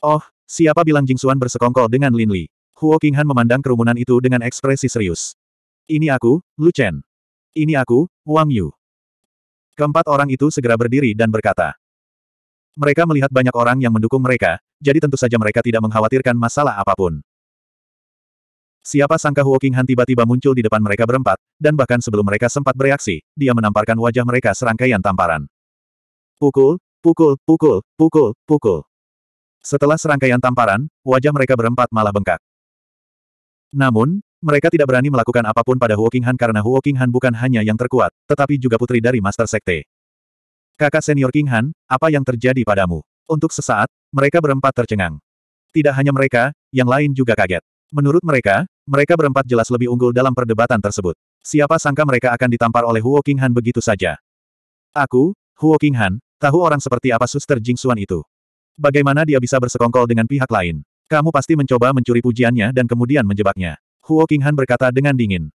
Oh, siapa bilang Jingsuan bersekongkol dengan Lin Li? Huo Qinghan memandang kerumunan itu dengan ekspresi serius. Ini aku, Lu Chen. Ini aku, Wang Yu. Keempat orang itu segera berdiri dan berkata. Mereka melihat banyak orang yang mendukung mereka, jadi tentu saja mereka tidak mengkhawatirkan masalah apa pun. Siapa sangka Huo Qinghan tiba-tiba muncul di depan mereka berempat, dan bahkan sebelum mereka sempat bereaksi, dia menamparkan wajah mereka serangkaian tamparan. Pukul, pukul, pukul, pukul, pukul. Setelah serangkaian tamparan, wajah mereka berempat malah bengkak. Namun, mereka tidak berani melakukan apa pun pada Huo Qinghan karena Huo Qinghan bukan hanya yang terkuat, tetapi juga putri dari Master Sekte. Kakak senior Qinghan, apa yang terjadi padamu? Untuk sesaat, mereka berempat tercengang. Tidak hanya mereka, yang lain juga kaget. Menurut mereka, mereka berempat jelas lebih unggul dalam perdebatan tersebut. Siapa sangka mereka akan ditampar oleh Huo Qinghan begitu saja. Aku, Huo Qinghan, tahu orang seperti apa suster Jingsuan itu. Bagaimana dia bisa bersekongkol dengan pihak lain? Kamu pasti mencoba mencuri pujiannya dan kemudian menjebaknya. Huo Qinghan berkata dengan dingin.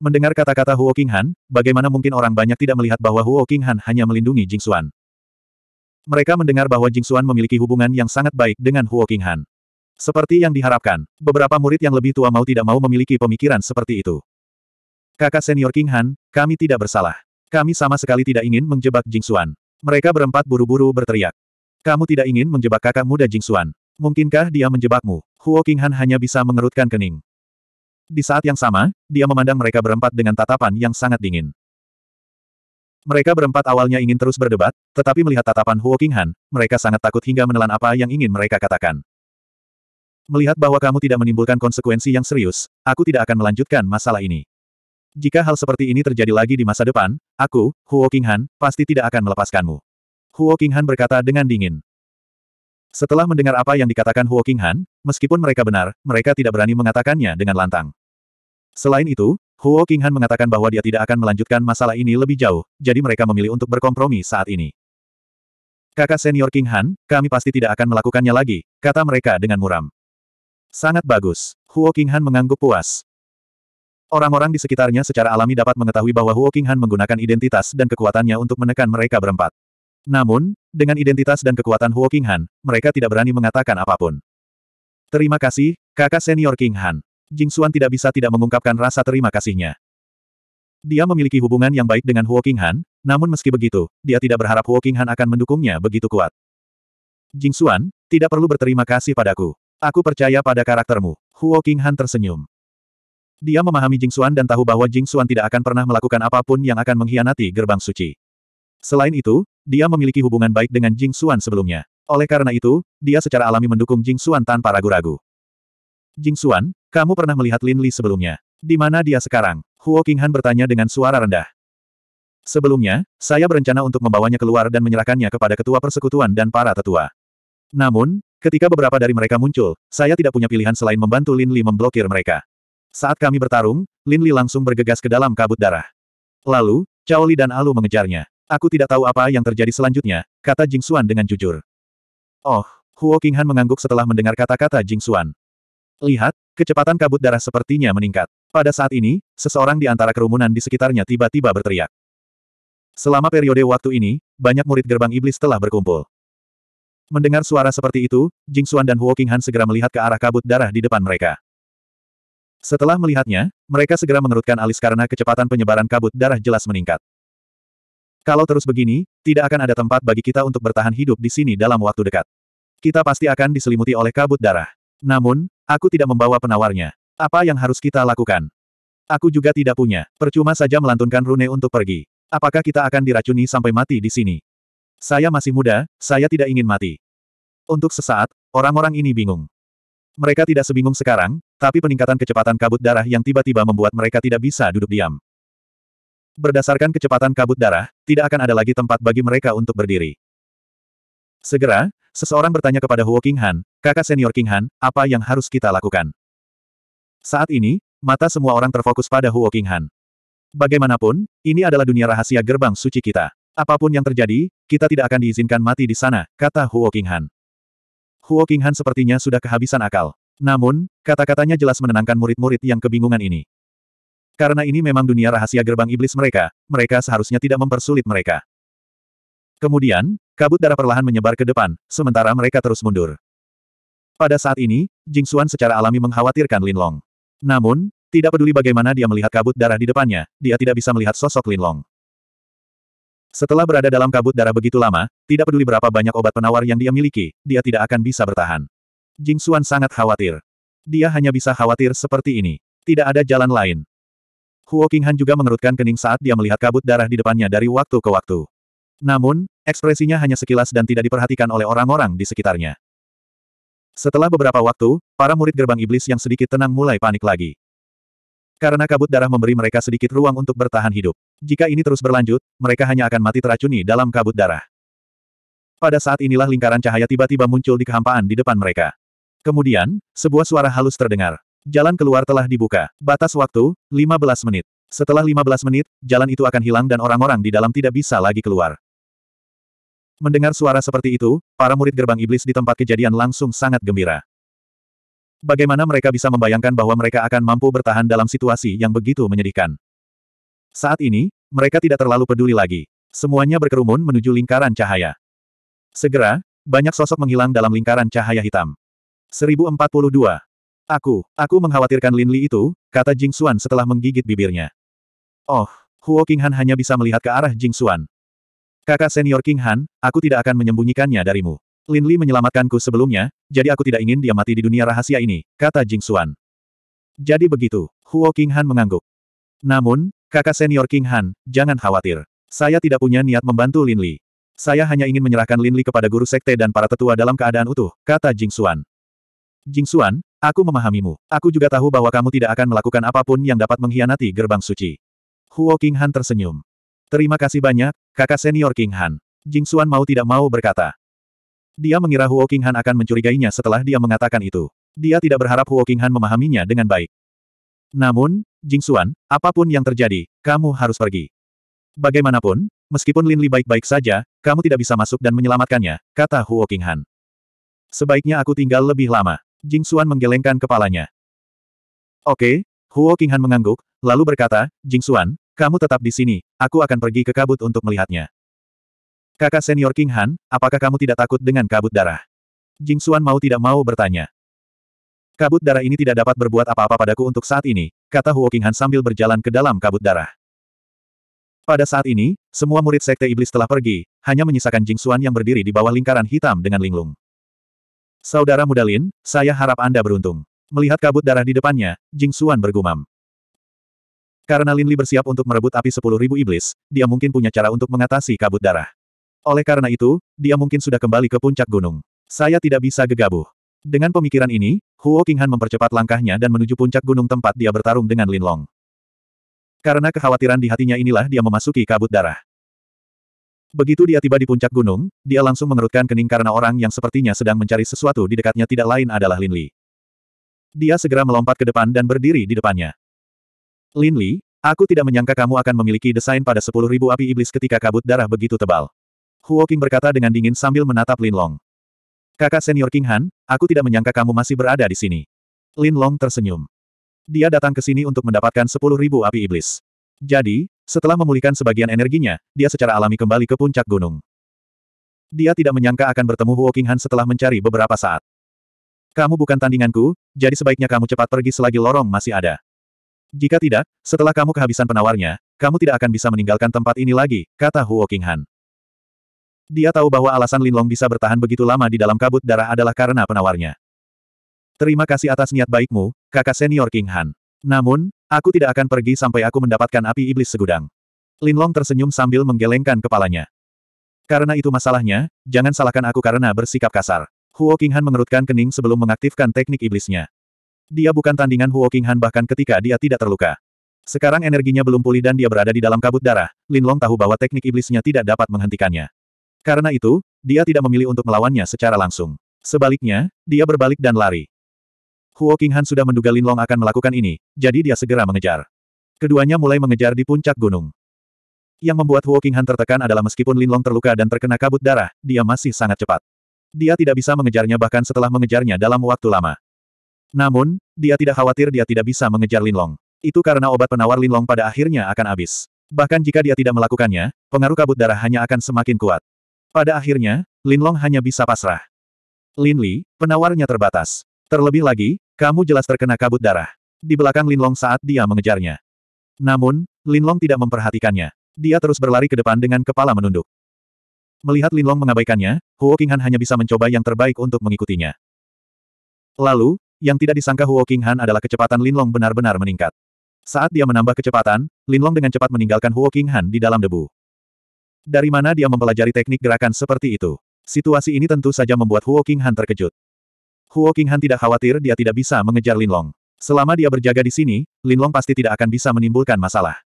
Mendengar kata-kata Huo Qinghan, bagaimana mungkin orang banyak tidak melihat bahwa Huo Qinghan hanya melindungi Jingsuan. Mereka mendengar bahwa Jingsuan memiliki hubungan yang sangat baik dengan Huo Qinghan. Seperti yang diharapkan, beberapa murid yang lebih tua mau tidak mau memiliki pemikiran seperti itu. Kakak senior Qinghan, kami tidak bersalah. Kami sama sekali tidak ingin menjebak Jingsuan. Mereka berempat buru-buru berteriak. Kamu tidak ingin menjebak kakak muda Jingsuan. Mungkinkah dia menjebakmu? Huo Qinghan hanya bisa mengerutkan kening. Di saat yang sama, dia memandang mereka berempat dengan tatapan yang sangat dingin. Mereka berempat awalnya ingin terus berdebat, tetapi melihat tatapan Huo Qinghan, mereka sangat takut hingga menelan apa yang ingin mereka katakan. Melihat bahwa kamu tidak menimbulkan konsekuensi yang serius, aku tidak akan melanjutkan masalah ini. Jika hal seperti ini terjadi lagi di masa depan, aku, Huo Qinghan, pasti tidak akan melepaskanmu. Huo Qinghan berkata dengan dingin. Setelah mendengar apa yang dikatakan Huo Qinghan, meskipun mereka benar, mereka tidak berani mengatakannya dengan lantang. Selain itu, Huo Qinghan mengatakan bahwa dia tidak akan melanjutkan masalah ini lebih jauh, jadi mereka memilih untuk berkompromi saat ini. Kakak senior Qinghan, kami pasti tidak akan melakukannya lagi, kata mereka dengan muram. Sangat bagus. Huo Qinghan mengangguk puas. Orang-orang di sekitarnya secara alami dapat mengetahui bahwa Huo Qinghan menggunakan identitas dan kekuatannya untuk menekan mereka berempat. Namun, dengan identitas dan kekuatan Huo King Han, mereka tidak berani mengatakan apa pun. Terima kasih, kakak senior King Han. Jing Xuan tidak bisa tidak mengungkapkan rasa terima kasihnya. Dia memiliki hubungan yang baik dengan Huo King Han, namun meski begitu, dia tidak berharap Huo King Han akan mendukungnya begitu kuat. Jing Xuan, tidak perlu berterima kasih padaku. Aku percaya pada karaktermu. Huo King Han tersenyum. Dia memahami Jing Xuan dan tahu bahwa Jing Xuan tidak akan pernah melakukan apa pun yang akan mengkhianati gerbang suci. Selain itu, dia memiliki hubungan baik dengan Jing Xuan sebelumnya. Oleh karena itu, dia secara alami mendukung Jing Xuan tanpa ragu-ragu. Jing Xuan, kamu pernah melihat Lin Li sebelumnya. Di mana dia sekarang? Huo Qinghan bertanya dengan suara rendah. Sebelumnya, saya berencana untuk membawanya keluar dan menyerahkannya kepada ketua persekutuan dan para tetua. Namun, ketika beberapa dari mereka muncul, saya tidak punya pilihan selain membantu Lin Li memblokir mereka. Saat kami bertarung, Lin Li langsung bergegas ke dalam kabut darah. Lalu, Chao Li dan Alu mengejarnya. Aku tidak tahu apa yang terjadi selanjutnya, kata Jing Xuan dengan jujur. Oh, Huo Qinghan mengangguk setelah mendengar kata-kata Jing Xuan. Lihat, kecepatan kabut darah sepertinya meningkat. Pada saat ini, seseorang di antara kerumunan di sekitarnya tiba-tiba berteriak. Selama periode waktu ini, banyak murid gerbang iblis telah berkumpul. Mendengar suara seperti itu, Jing Xuan dan Huo Qinghan segera melihat ke arah kabut darah di depan mereka. Setelah melihatnya, mereka segera mengerutkan alis karena kecepatan penyebaran kabut darah jelas meningkat. Kalau terus begini, tidak akan ada tempat bagi kita untuk bertahan hidup di sini dalam waktu dekat. Kita pasti akan diselimuti oleh kabut darah. Namun, aku tidak membawa penawarnya. Apa yang harus kita lakukan? Aku juga tidak punya. Percuma saja melantunkan rune untuk pergi. Apakah kita akan diracuni sampai mati di sini? Saya masih muda, saya tidak ingin mati. Untuk sesaat, orang-orang ini bingung. Mereka tidak sebingung sekarang, tapi peningkatan kecepatan kabut darah yang tiba-tiba membuat mereka tidak bisa duduk diam. Berdasarkan kecepatan kabut darah, tidak akan ada lagi tempat bagi mereka untuk berdiri. Segera, seseorang bertanya kepada Huo King Han, kakak senior King Han, apa yang harus kita lakukan? Saat ini, mata semua orang terfokus pada Huo King Han. Bagaimanapun, ini adalah dunia rahasia gerbang suci kita. Apa pun yang terjadi, kita tidak akan diizinkan mati di sana, kata Huo King Han. Huo King Han sepertinya sudah kehabisan akal. Namun, kata-katanya jelas menenangkan murid-murid yang kebingungan ini. Karena ini memang dunia rahasia gerbang iblis mereka, mereka seharusnya tidak mempersulit mereka. Kemudian, kabut darah perlahan menyebar ke depan, sementara mereka terus mundur. Pada saat ini, Jing Xuan secara alami mengkhawatirkan Lin Long. Namun, tidak peduli bagaimana dia melihat kabut darah di depannya, dia tidak bisa melihat sosok Lin Long. Setelah berada dalam kabut darah begitu lama, tidak peduli berapa banyak obat penawar yang dia miliki, dia tidak akan bisa bertahan. Jing Xuan sangat khawatir. Dia hanya bisa khawatir seperti ini. Tidak ada jalan lain. Huo Qinghan juga mengerutkan kening saat dia melihat kabut darah di depannya dari waktu ke waktu. Namun, ekspresinya hanya sekilas dan tidak diperhatikan oleh orang-orang di sekitarnya. Setelah beberapa waktu, para murid gerbang iblis yang sedikit tenang mulai panik lagi. Karena kabut darah memberi mereka sedikit ruang untuk bertahan hidup. Jika ini terus berlanjut, mereka hanya akan mati teracuni dalam kabut darah. Pada saat inilah lingkaran cahaya tiba-tiba muncul di kehampaan di depan mereka. Kemudian, sebuah suara halus terdengar. Jalan keluar telah dibuka. Batas waktu, 15 menit. Setelah 15 menit, jalan itu akan hilang dan orang-orang di dalam tidak bisa lagi keluar. Mendengar suara seperti itu, para murid gerbang iblis di tempat kejadian langsung sangat gembira. Bagaimana mereka bisa membayangkan bahwa mereka akan mampu bertahan dalam situasi yang begitu menyedihkan? Saat ini, mereka tidak terlalu peduli lagi. Semuanya berkerumun menuju lingkaran cahaya. Segera, banyak sosok menghilang dalam lingkaran cahaya hitam. 1042. Aku, aku mengkhawatirkan Lin Li itu, kata Jing Xuan setelah menggigit bibirnya. Oh, Huo Qinghan hanya bisa melihat ke arah Jing Xuan. Kakak senior King Han, aku tidak akan menyembunyikannya darimu. Lin Li menyelamatkanku sebelumnya, jadi aku tidak ingin dia mati di dunia rahasia ini, kata Jing Xuan. Jadi begitu, Huo King Han mengangguk. Namun, kakak senior King Han, jangan khawatir. Saya tidak punya niat membantu Lin Li. Saya hanya ingin menyerahkan Lin Li kepada guru sekte dan para tetua dalam keadaan utuh, kata Jing Xuan. Jing Xuan, aku memahamimu. Aku juga tahu bahwa kamu tidak akan melakukan apa pun yang dapat mengkhianati gerbang suci. Huo King Han tersenyum. Terima kasih banyak, kakak senior King Han. Jing Xuan mau tidak mau berkata. Dia mengira Huo King Han akan mencurigainya setelah dia mengatakan itu. Dia tidak berharap Huo King Han memahaminya dengan baik. Namun, Jing Xuan, apa pun yang terjadi, kamu harus pergi. Bagaimanapun, meskipun Lin Li baik-baik saja, kamu tidak bisa masuk dan menyelamatkannya, kata Huo King Han. Sebaiknya aku tinggal lebih lama. Jing Xuan menggelengkan kepalanya. Oke, Huo King Han mengangguk, lalu berkata, Jing Xuan, kamu tetap di sini, aku akan pergi ke kabut untuk melihatnya. Kakak senior King Han, apakah kamu tidak takut dengan kabut darah? Jing Xuan mau tidak mau bertanya. Kabut darah ini tidak dapat berbuat apa-apa padaku untuk saat ini, kata Huo King Han sambil berjalan ke dalam kabut darah. Pada saat ini, semua murid Sekte Iblis telah pergi, hanya menyisakan Jing Xuan yang berdiri di bawah lingkaran hitam dengan linglung. Saudara muda Lin, saya harap Anda beruntung. Melihat kabut darah di depannya, Jing Xuan bergumam. Karena Lin Li bersiap untuk merebut api sepuluh ribu iblis, dia mungkin punya cara untuk mengatasi kabut darah. Oleh karena itu, dia mungkin sudah kembali ke puncak gunung. Saya tidak bisa gegabah. Dengan pemikiran ini, Huo Qinghan mempercepat langkahnya dan menuju puncak gunung tempat dia bertarung dengan Lin Long. Karena kekhawatiran di hatinya inilah dia memasuki kabut darah. Begitu dia tiba di puncak gunung, dia langsung mengerutkan kening karena orang yang sepertinya sedang mencari sesuatu di dekatnya tidak lain adalah Lin Li. Dia segera melompat ke depan dan berdiri di depannya. Lin Li, aku tidak menyangka kamu akan memiliki desain pada sepuluh ribu api iblis ketika kabut darah begitu tebal. Huo Qing berkata dengan dingin sambil menatap Lin Long. Kakak senior King Han, aku tidak menyangka kamu masih berada di sini. Lin Long tersenyum. Dia datang ke sini untuk mendapatkan sepuluh ribu api iblis. Jadi, setelah memulihkan sebagian energinya, dia secara alami kembali ke puncak gunung. Dia tidak menyangka akan bertemu Huo Qing Han setelah mencari beberapa saat. Kamu bukan tandinganku, jadi sebaiknya kamu cepat pergi selagi lorong masih ada. Jika tidak, setelah kamu kehabisan penawarnya, kamu tidak akan bisa meninggalkan tempat ini lagi, kata Huo Qinghan. Dia tahu bahwa alasan Lin Long bisa bertahan begitu lama di dalam kabut darah adalah karena penawarnya. Terima kasih atas niat baikmu, kakak senior King Han. Namun, aku tidak akan pergi sampai aku mendapatkan api iblis segudang. Lin Long tersenyum sambil menggelengkan kepalanya. Karena itu masalahnya, jangan salahkan aku karena bersikap kasar. Huo King Han mengerutkan kening sebelum mengaktifkan teknik iblisnya. Dia bukan tandingan Huo Qinghan bahkan ketika dia tidak terluka. Sekarang energinya belum pulih dan dia berada di dalam kabut darah, Lin Long tahu bahwa teknik iblisnya tidak dapat menghentikannya. Karena itu, dia tidak memilih untuk melawannya secara langsung. Sebaliknya, dia berbalik dan lari. Huo Qinghan sudah menduga Lin Long akan melakukan ini, jadi dia segera mengejar. Keduanya mulai mengejar di puncak gunung. Yang membuat Huo Qinghan tertekan adalah meskipun Lin Long terluka dan terkena kabut darah, dia masih sangat cepat. Dia tidak bisa mengejarnya bahkan setelah mengejarnya dalam waktu lama. Namun, dia tidak khawatir dia tidak bisa mengejar Linlong. Itu karena obat penawar Linlong pada akhirnya akan habis. Bahkan jika dia tidak melakukannya, pengaruh kabut darah hanya akan semakin kuat. Pada akhirnya, Linlong hanya bisa pasrah. Lin Li, penawarnya terbatas. Terlebih lagi, kamu jelas terkena kabut darah. Di belakang Lin Long saat dia mengejarnya. Namun, Lin Long tidak memperhatikannya. Dia terus berlari ke depan dengan kepala menunduk. Melihat Lin Long mengabaikannya, Huo Qinghan hanya bisa mencoba yang terbaik untuk mengikutinya. Lalu, yang tidak disangka Huo Qinghan adalah kecepatan Lin Long benar-benar meningkat. Saat dia menambah kecepatan, Lin Long dengan cepat meninggalkan Huo Qinghan di dalam debu. Dari mana dia mempelajari teknik gerakan seperti itu? Situasi ini tentu saja membuat Huo Qinghan terkejut. Huo Qinghan tidak khawatir dia tidak bisa mengejar Lin Long. Selama dia berjaga di sini, Lin Long pasti tidak akan bisa menimbulkan masalah.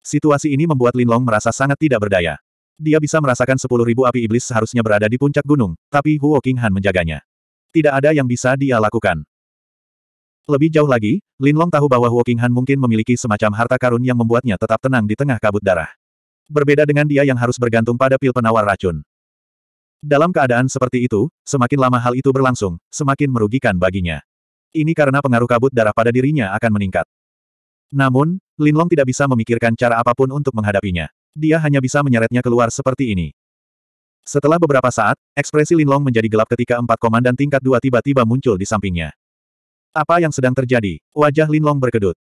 Situasi ini membuat Lin Long merasa sangat tidak berdaya. Dia bisa merasakan sepuluh ribu api iblis seharusnya berada di puncak gunung, tapi Huo Qinghan menjaganya. Tidak ada yang bisa dia lakukan. Lebih jauh lagi, Lin Long tahu bahwa Huo Qinghan mungkin memiliki semacam harta karun yang membuatnya tetap tenang di tengah kabut darah. Berbeda dengan dia yang harus bergantung pada pil penawar racun. Dalam keadaan seperti itu, semakin lama hal itu berlangsung, semakin merugikan baginya. Ini karena pengaruh kabut darah pada dirinya akan meningkat. Namun, Lin Long tidak bisa memikirkan cara apa pun untuk menghadapinya. Dia hanya bisa menyeretnya keluar seperti ini. Setelah beberapa saat, ekspresi Lin Long menjadi gelap ketika empat komandan tingkat dua tiba-tiba muncul di sampingnya. Apa yang sedang terjadi? Wajah Lin Long berkedut.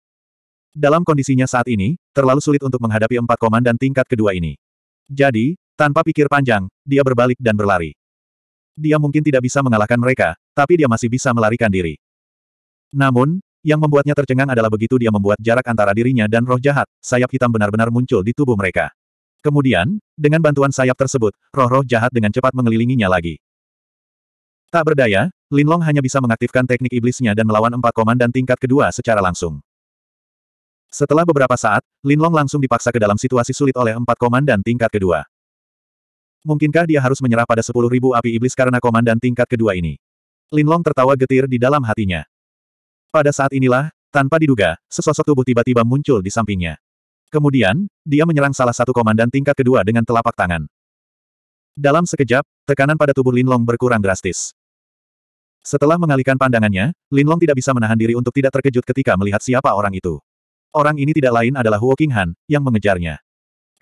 Dalam kondisinya saat ini, terlalu sulit untuk menghadapi empat komandan tingkat kedua ini. Jadi, tanpa pikir panjang, dia berbalik dan berlari. Dia mungkin tidak bisa mengalahkan mereka, tapi dia masih bisa melarikan diri. Namun, yang membuatnya tercengang adalah begitu dia membuat jarak antara dirinya dan roh jahat, sayap hitam benar-benar muncul di tubuh mereka. Kemudian, dengan bantuan sayap tersebut, roh-roh jahat dengan cepat mengelilinginya lagi. Tak berdaya, Lin Long hanya bisa mengaktifkan teknik iblisnya dan melawan empat komandan tingkat kedua secara langsung. Setelah beberapa saat, Lin Long langsung dipaksa ke dalam situasi sulit oleh empat komandan tingkat kedua. Mungkinkah dia harus menyerah pada sepuluh ribu api iblis karena komandan tingkat kedua ini? Lin Long tertawa getir di dalam hatinya. Pada saat inilah, tanpa diduga, sesosok tubuh tiba-tiba muncul di sampingnya. Kemudian, dia menyerang salah satu komandan tingkat kedua dengan telapak tangan. Dalam sekejap, tekanan pada tubuh Lin Long berkurang drastis. Setelah mengalihkan pandangannya, Lin Long tidak bisa menahan diri untuk tidak terkejut ketika melihat siapa orang itu. Orang ini tidak lain adalah Huo King Han, yang mengejarnya.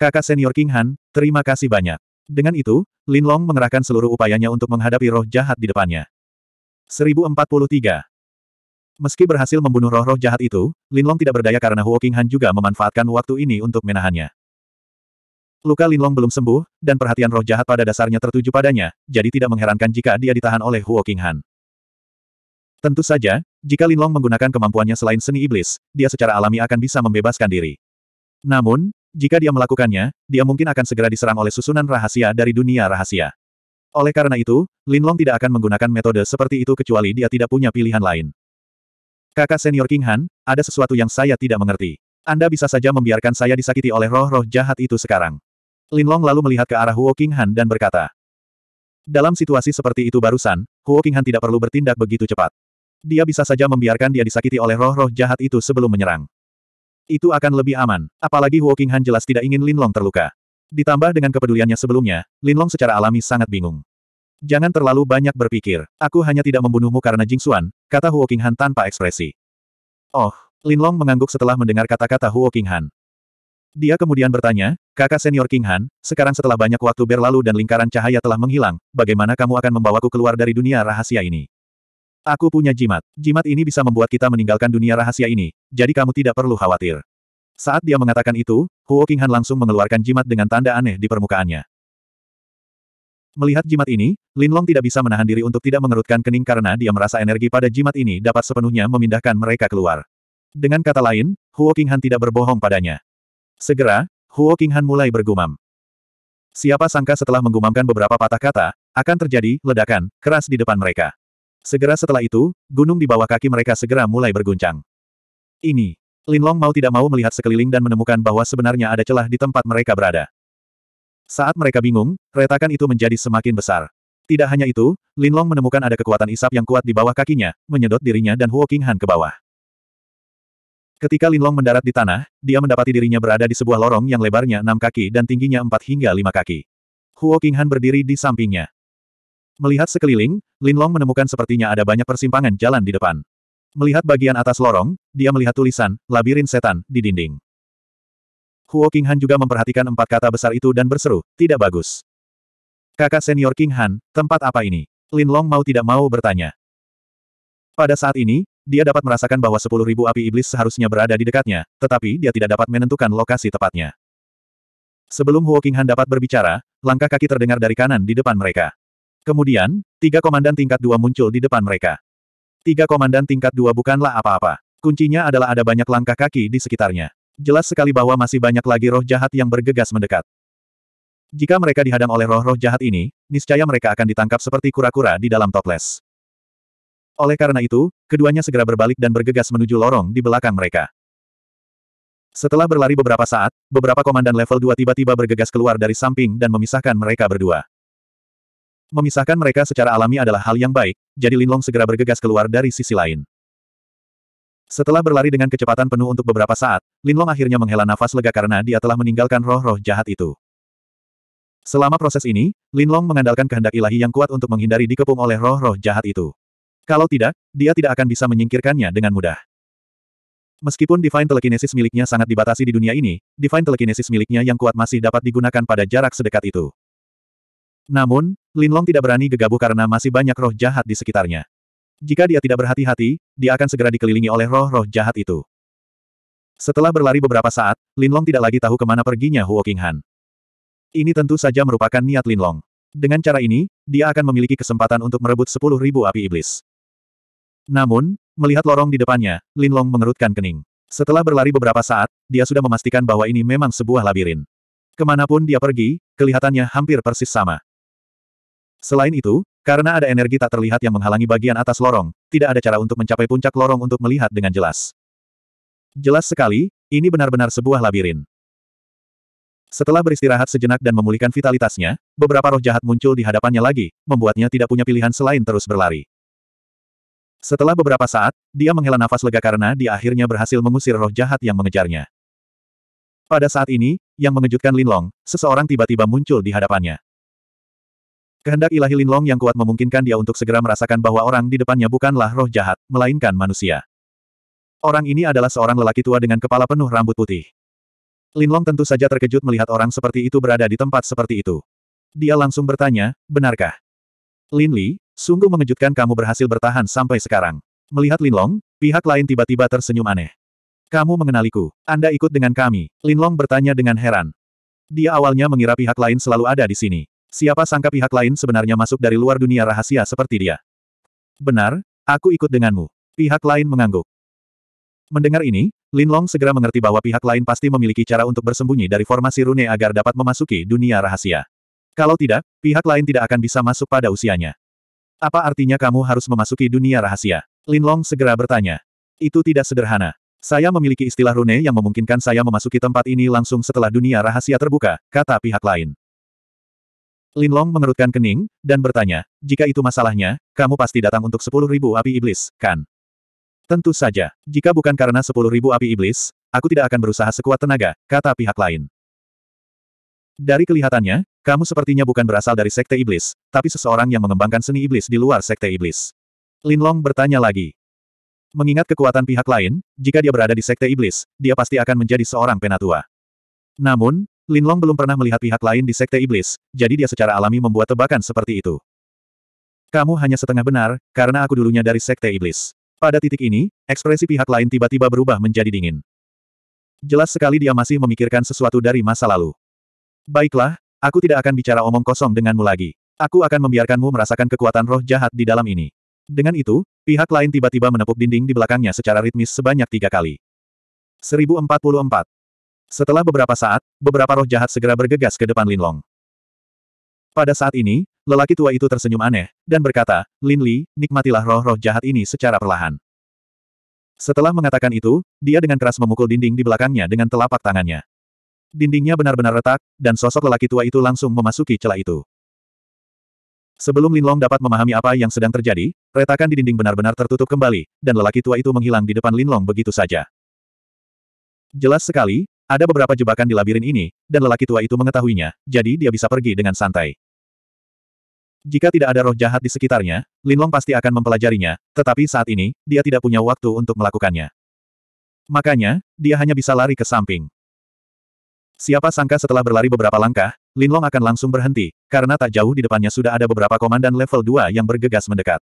Kakak senior King Han, terima kasih banyak. Dengan itu, Lin Long mengerahkan seluruh upayanya untuk menghadapi roh jahat di depannya. 1043. Meski berhasil membunuh roh-roh jahat itu, Lin Long tidak berdaya karena Huo King Han juga memanfaatkan waktu ini untuk menahannya. Luka Lin Long belum sembuh, dan perhatian roh jahat pada dasarnya tertuju padanya, jadi tidak mengherankan jika dia ditahan oleh Huo King Han. Tentu saja, jika Lin Long menggunakan kemampuannya selain seni iblis, dia secara alami akan bisa membebaskan diri. Namun, jika dia melakukannya, dia mungkin akan segera diserang oleh susunan rahasia dari dunia rahasia. Oleh karena itu, Lin Long tidak akan menggunakan metode seperti itu kecuali dia tidak punya pilihan lain. Kakak senior King Han, ada sesuatu yang saya tidak mengerti. Anda bisa saja membiarkan saya disakiti oleh roh-roh jahat itu sekarang. Lin Long lalu melihat ke arah Huo King Han dan berkata. Dalam situasi seperti itu barusan, Huo King Han tidak perlu bertindak begitu cepat. Dia bisa saja membiarkan dia disakiti oleh roh-roh jahat itu sebelum menyerang. Itu akan lebih aman, apalagi Huo Han jelas tidak ingin Lin Long terluka. Ditambah dengan kepeduliannya sebelumnya, Lin Long secara alami sangat bingung. Jangan terlalu banyak berpikir, aku hanya tidak membunuhmu karena Jing Xuan, kata Huo Han tanpa ekspresi. Oh, Lin Long mengangguk setelah mendengar kata-kata Huo Han. Dia kemudian bertanya, kakak senior King Han, sekarang setelah banyak waktu berlalu dan lingkaran cahaya telah menghilang, bagaimana kamu akan membawaku keluar dari dunia rahasia ini? Aku punya jimat. Jimat ini bisa membuat kita meninggalkan dunia rahasia ini, jadi kamu tidak perlu khawatir. Saat dia mengatakan itu, Huo Qinghan langsung mengeluarkan jimat dengan tanda aneh di permukaannya. Melihat jimat ini, Lin Long tidak bisa menahan diri untuk tidak mengerutkan kening karena dia merasa energi pada jimat ini dapat sepenuhnya memindahkan mereka keluar. Dengan kata lain, Huo Qinghan tidak berbohong padanya. Segera, Huo Qinghan mulai bergumam. Siapa sangka setelah menggumamkan beberapa patah kata, akan terjadi ledakan keras di depan mereka. Segera setelah itu, gunung di bawah kaki mereka segera mulai berguncang. Ini. Lin Long mau tidak mau melihat sekeliling dan menemukan bahwa sebenarnya ada celah di tempat mereka berada. Saat mereka bingung, retakan itu menjadi semakin besar. Tidak hanya itu, Lin Long menemukan ada kekuatan isap yang kuat di bawah kakinya, menyedot dirinya dan Huo King Han ke bawah. Ketika Lin Long mendarat di tanah, dia mendapati dirinya berada di sebuah lorong yang lebarnya enam kaki dan tingginya empat hingga lima kaki. Huo King Han berdiri di sampingnya. Melihat sekeliling, Lin Long menemukan sepertinya ada banyak persimpangan jalan di depan. Melihat bagian atas lorong, dia melihat tulisan, labirin setan, di dinding. Huo King Han juga memperhatikan empat kata besar itu dan berseru, tidak bagus. Kakak senior King Han, tempat apa ini? Lin Long mau tidak mau bertanya. Pada saat ini, dia dapat merasakan bahwa sepuluh ribu api iblis seharusnya berada di dekatnya, tetapi dia tidak dapat menentukan lokasi tepatnya. Sebelum Huo Qinghan dapat berbicara, langkah kaki terdengar dari kanan di depan mereka. Kemudian, tiga komandan tingkat dua muncul di depan mereka. Tiga komandan tingkat dua bukanlah apa-apa. Kuncinya adalah ada banyak langkah kaki di sekitarnya. Jelas sekali bahwa masih banyak lagi roh jahat yang bergegas mendekat. Jika mereka dihadang oleh roh-roh jahat ini, niscaya mereka akan ditangkap seperti kura-kura di dalam toples. Oleh karena itu, keduanya segera berbalik dan bergegas menuju lorong di belakang mereka. Setelah berlari beberapa saat, beberapa komandan level 2 tiba-tiba bergegas keluar dari samping dan memisahkan mereka berdua. Memisahkan mereka secara alami adalah hal yang baik, jadi Linlong segera bergegas keluar dari sisi lain. Setelah berlari dengan kecepatan penuh untuk beberapa saat, Linlong akhirnya menghela nafas lega karena dia telah meninggalkan roh-roh jahat itu. Selama proses ini, Lin Long mengandalkan kehendak ilahi yang kuat untuk menghindari dikepung oleh roh-roh jahat itu. Kalau tidak, dia tidak akan bisa menyingkirkannya dengan mudah. Meskipun Divine Telekinesis miliknya sangat dibatasi di dunia ini, Divine Telekinesis miliknya yang kuat masih dapat digunakan pada jarak sedekat itu. Namun, Lin Long tidak berani gegabah karena masih banyak roh jahat di sekitarnya. Jika dia tidak berhati-hati, dia akan segera dikelilingi oleh roh-roh jahat itu. Setelah berlari beberapa saat, Lin Long tidak lagi tahu ke mana perginya Huo Qinghan. Ini tentu saja merupakan niat Lin Long. Dengan cara ini, dia akan memiliki kesempatan untuk merebut sepuluh ribu api iblis. Namun, melihat lorong di depannya, Lin Long mengerutkan kening. Setelah berlari beberapa saat, dia sudah memastikan bahwa ini memang sebuah labirin. Ke mana pun dia pergi, kelihatannya hampir persis sama. Selain itu, karena ada energi tak terlihat yang menghalangi bagian atas lorong, tidak ada cara untuk mencapai puncak lorong untuk melihat dengan jelas. Jelas sekali, ini benar-benar sebuah labirin. Setelah beristirahat sejenak dan memulihkan vitalitasnya, beberapa roh jahat muncul di hadapannya lagi, membuatnya tidak punya pilihan selain terus berlari. Setelah beberapa saat, dia menghela nafas lega karena dia akhirnya berhasil mengusir roh jahat yang mengejarnya. Pada saat ini, yang mengejutkan Linlong, seseorang tiba-tiba muncul di hadapannya. Kehendak ilahi Linlong yang kuat memungkinkan dia untuk segera merasakan bahwa orang di depannya bukanlah roh jahat, melainkan manusia. Orang ini adalah seorang lelaki tua dengan kepala penuh rambut putih. Linlong tentu saja terkejut melihat orang seperti itu berada di tempat seperti itu. Dia langsung bertanya, benarkah? Lin Li, sungguh mengejutkan kamu berhasil bertahan sampai sekarang. Melihat Linlong, pihak lain tiba-tiba tersenyum aneh. Kamu mengenaliku. Anda ikut dengan kami. Linlong bertanya dengan heran. Dia awalnya mengira pihak lain selalu ada di sini. Siapa sangka pihak lain sebenarnya masuk dari luar dunia rahasia seperti dia. Benar, aku ikut denganmu. Pihak lain mengangguk. Mendengar ini, Lin Long segera mengerti bahwa pihak lain pasti memiliki cara untuk bersembunyi dari formasi rune agar dapat memasuki dunia rahasia. Kalau tidak, pihak lain tidak akan bisa masuk pada usianya. Apa artinya kamu harus memasuki dunia rahasia? Lin Long segera bertanya. Itu tidak sederhana. Saya memiliki istilah rune yang memungkinkan saya memasuki tempat ini langsung setelah dunia rahasia terbuka, kata pihak lain. Lin Long mengerutkan kening, dan bertanya, jika itu masalahnya, kamu pasti datang untuk sepuluh ribu api iblis, kan? Tentu saja, jika bukan karena sepuluh ribu api iblis, aku tidak akan berusaha sekuat tenaga, kata pihak lain. Dari kelihatannya, kamu sepertinya bukan berasal dari Sekte Iblis, tapi seseorang yang mengembangkan seni iblis di luar Sekte Iblis. Lin Long bertanya lagi. Mengingat kekuatan pihak lain, jika dia berada di Sekte Iblis, dia pasti akan menjadi seorang penatua. Namun, Lin Long belum pernah melihat pihak lain di Sekte Iblis, jadi dia secara alami membuat tebakan seperti itu. Kamu hanya setengah benar, karena aku dulunya dari Sekte Iblis. Pada titik ini, ekspresi pihak lain tiba-tiba berubah menjadi dingin. Jelas sekali dia masih memikirkan sesuatu dari masa lalu. Baiklah, aku tidak akan bicara omong kosong denganmu lagi. Aku akan membiarkanmu merasakan kekuatan roh jahat di dalam ini. Dengan itu, pihak lain tiba-tiba menepuk dinding di belakangnya secara ritmis sebanyak tiga kali. 1044. Setelah beberapa saat, beberapa roh jahat segera bergegas ke depan Linlong. Pada saat ini, lelaki tua itu tersenyum aneh, dan berkata, Lin Li, nikmatilah roh-roh jahat ini secara perlahan. Setelah mengatakan itu, dia dengan keras memukul dinding di belakangnya dengan telapak tangannya. Dindingnya benar-benar retak, dan sosok lelaki tua itu langsung memasuki celah itu. Sebelum Lin Long dapat memahami apa yang sedang terjadi, retakan di dinding benar-benar tertutup kembali, dan lelaki tua itu menghilang di depan Lin Long begitu saja. Jelas sekali, ada beberapa jebakan di labirin ini, dan lelaki tua itu mengetahuinya, jadi dia bisa pergi dengan santai. Jika tidak ada roh jahat di sekitarnya, Linlong pasti akan mempelajarinya, tetapi saat ini, dia tidak punya waktu untuk melakukannya. Makanya, dia hanya bisa lari ke samping. Siapa sangka setelah berlari beberapa langkah, Linlong akan langsung berhenti, karena tak jauh di depannya sudah ada beberapa komandan level 2 yang bergegas mendekat.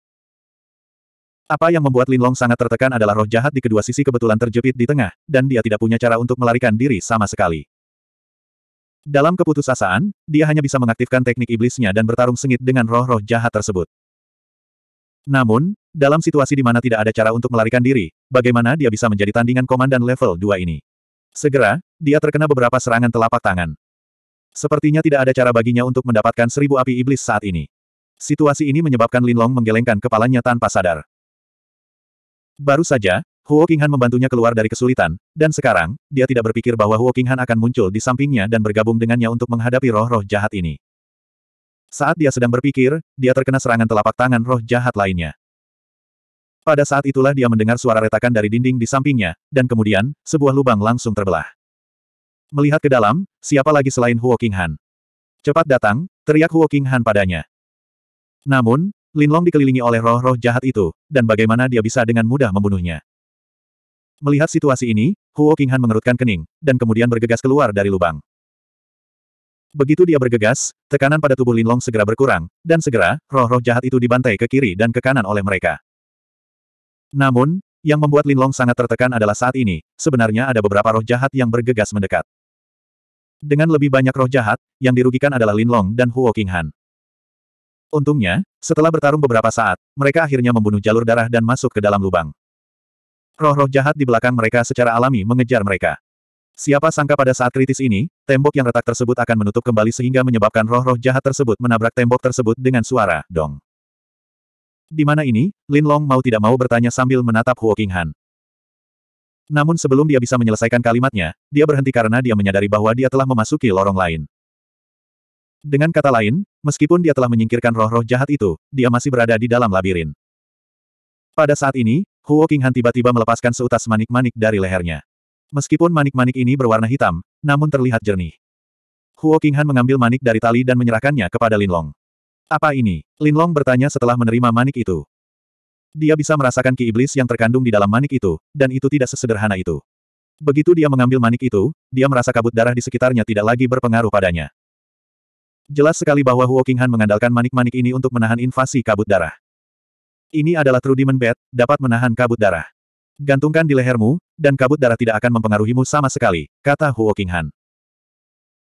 Apa yang membuat Linlong sangat tertekan adalah roh jahat di kedua sisi kebetulan terjepit di tengah, dan dia tidak punya cara untuk melarikan diri sama sekali. Dalam keputusasaan, dia hanya bisa mengaktifkan teknik iblisnya dan bertarung sengit dengan roh-roh jahat tersebut. Namun, dalam situasi di mana tidak ada cara untuk melarikan diri, bagaimana dia bisa menjadi tandingan komandan level 2 ini? Segera, dia terkena beberapa serangan telapak tangan. Sepertinya tidak ada cara baginya untuk mendapatkan seribu api iblis saat ini. Situasi ini menyebabkan Linlong menggelengkan kepalanya tanpa sadar. Baru saja, Huo Qinghan membantunya keluar dari kesulitan, dan sekarang, dia tidak berpikir bahwa Huo Qinghan akan muncul di sampingnya dan bergabung dengannya untuk menghadapi roh-roh jahat ini. Saat dia sedang berpikir, dia terkena serangan telapak tangan roh jahat lainnya. Pada saat itulah dia mendengar suara retakan dari dinding di sampingnya, dan kemudian, sebuah lubang langsung terbelah. Melihat ke dalam, siapa lagi selain Huo Qinghan? Cepat datang, teriak Huo Qinghan padanya. Namun, Linlong dikelilingi oleh roh-roh jahat itu, dan bagaimana dia bisa dengan mudah membunuhnya. Melihat situasi ini, Huo Qinghan mengerutkan kening, dan kemudian bergegas keluar dari lubang. Begitu dia bergegas, tekanan pada tubuh Linlong segera berkurang, dan segera, roh-roh jahat itu dibantai ke kiri dan ke kanan oleh mereka. Namun, yang membuat Linlong sangat tertekan adalah saat ini, sebenarnya ada beberapa roh jahat yang bergegas mendekat. Dengan lebih banyak roh jahat, yang dirugikan adalah Lin Long dan Huo Qinghan. Untungnya, setelah bertarung beberapa saat, mereka akhirnya membunuh jalur darah dan masuk ke dalam lubang. Roh-roh jahat di belakang mereka secara alami mengejar mereka. Siapa sangka pada saat kritis ini, tembok yang retak tersebut akan menutup kembali sehingga menyebabkan roh-roh jahat tersebut menabrak tembok tersebut dengan suara, dong. Di mana ini, Lin Long mau tidak mau bertanya sambil menatap Huo Qinghan. Namun sebelum dia bisa menyelesaikan kalimatnya, dia berhenti karena dia menyadari bahwa dia telah memasuki lorong lain. Dengan kata lain, meskipun dia telah menyingkirkan roh-roh jahat itu, dia masih berada di dalam labirin. Pada saat ini, Huo Qinghan tiba-tiba melepaskan seutas manik-manik dari lehernya. Meskipun manik-manik ini berwarna hitam, namun terlihat jernih. Huo Qinghan mengambil manik dari tali dan menyerahkannya kepada Linlong. Apa ini? Linlong bertanya setelah menerima manik itu. Dia bisa merasakan ki iblis yang terkandung di dalam manik itu, dan itu tidak sesederhana itu. Begitu dia mengambil manik itu, dia merasa kabut darah di sekitarnya tidak lagi berpengaruh padanya. Jelas sekali bahwa Huo Qinghan mengandalkan manik-manik ini untuk menahan invasi kabut darah. Ini adalah True Demon Bat, dapat menahan kabut darah. Gantungkan di lehermu, dan kabut darah tidak akan mempengaruhimu sama sekali, kata Huo Qinghan.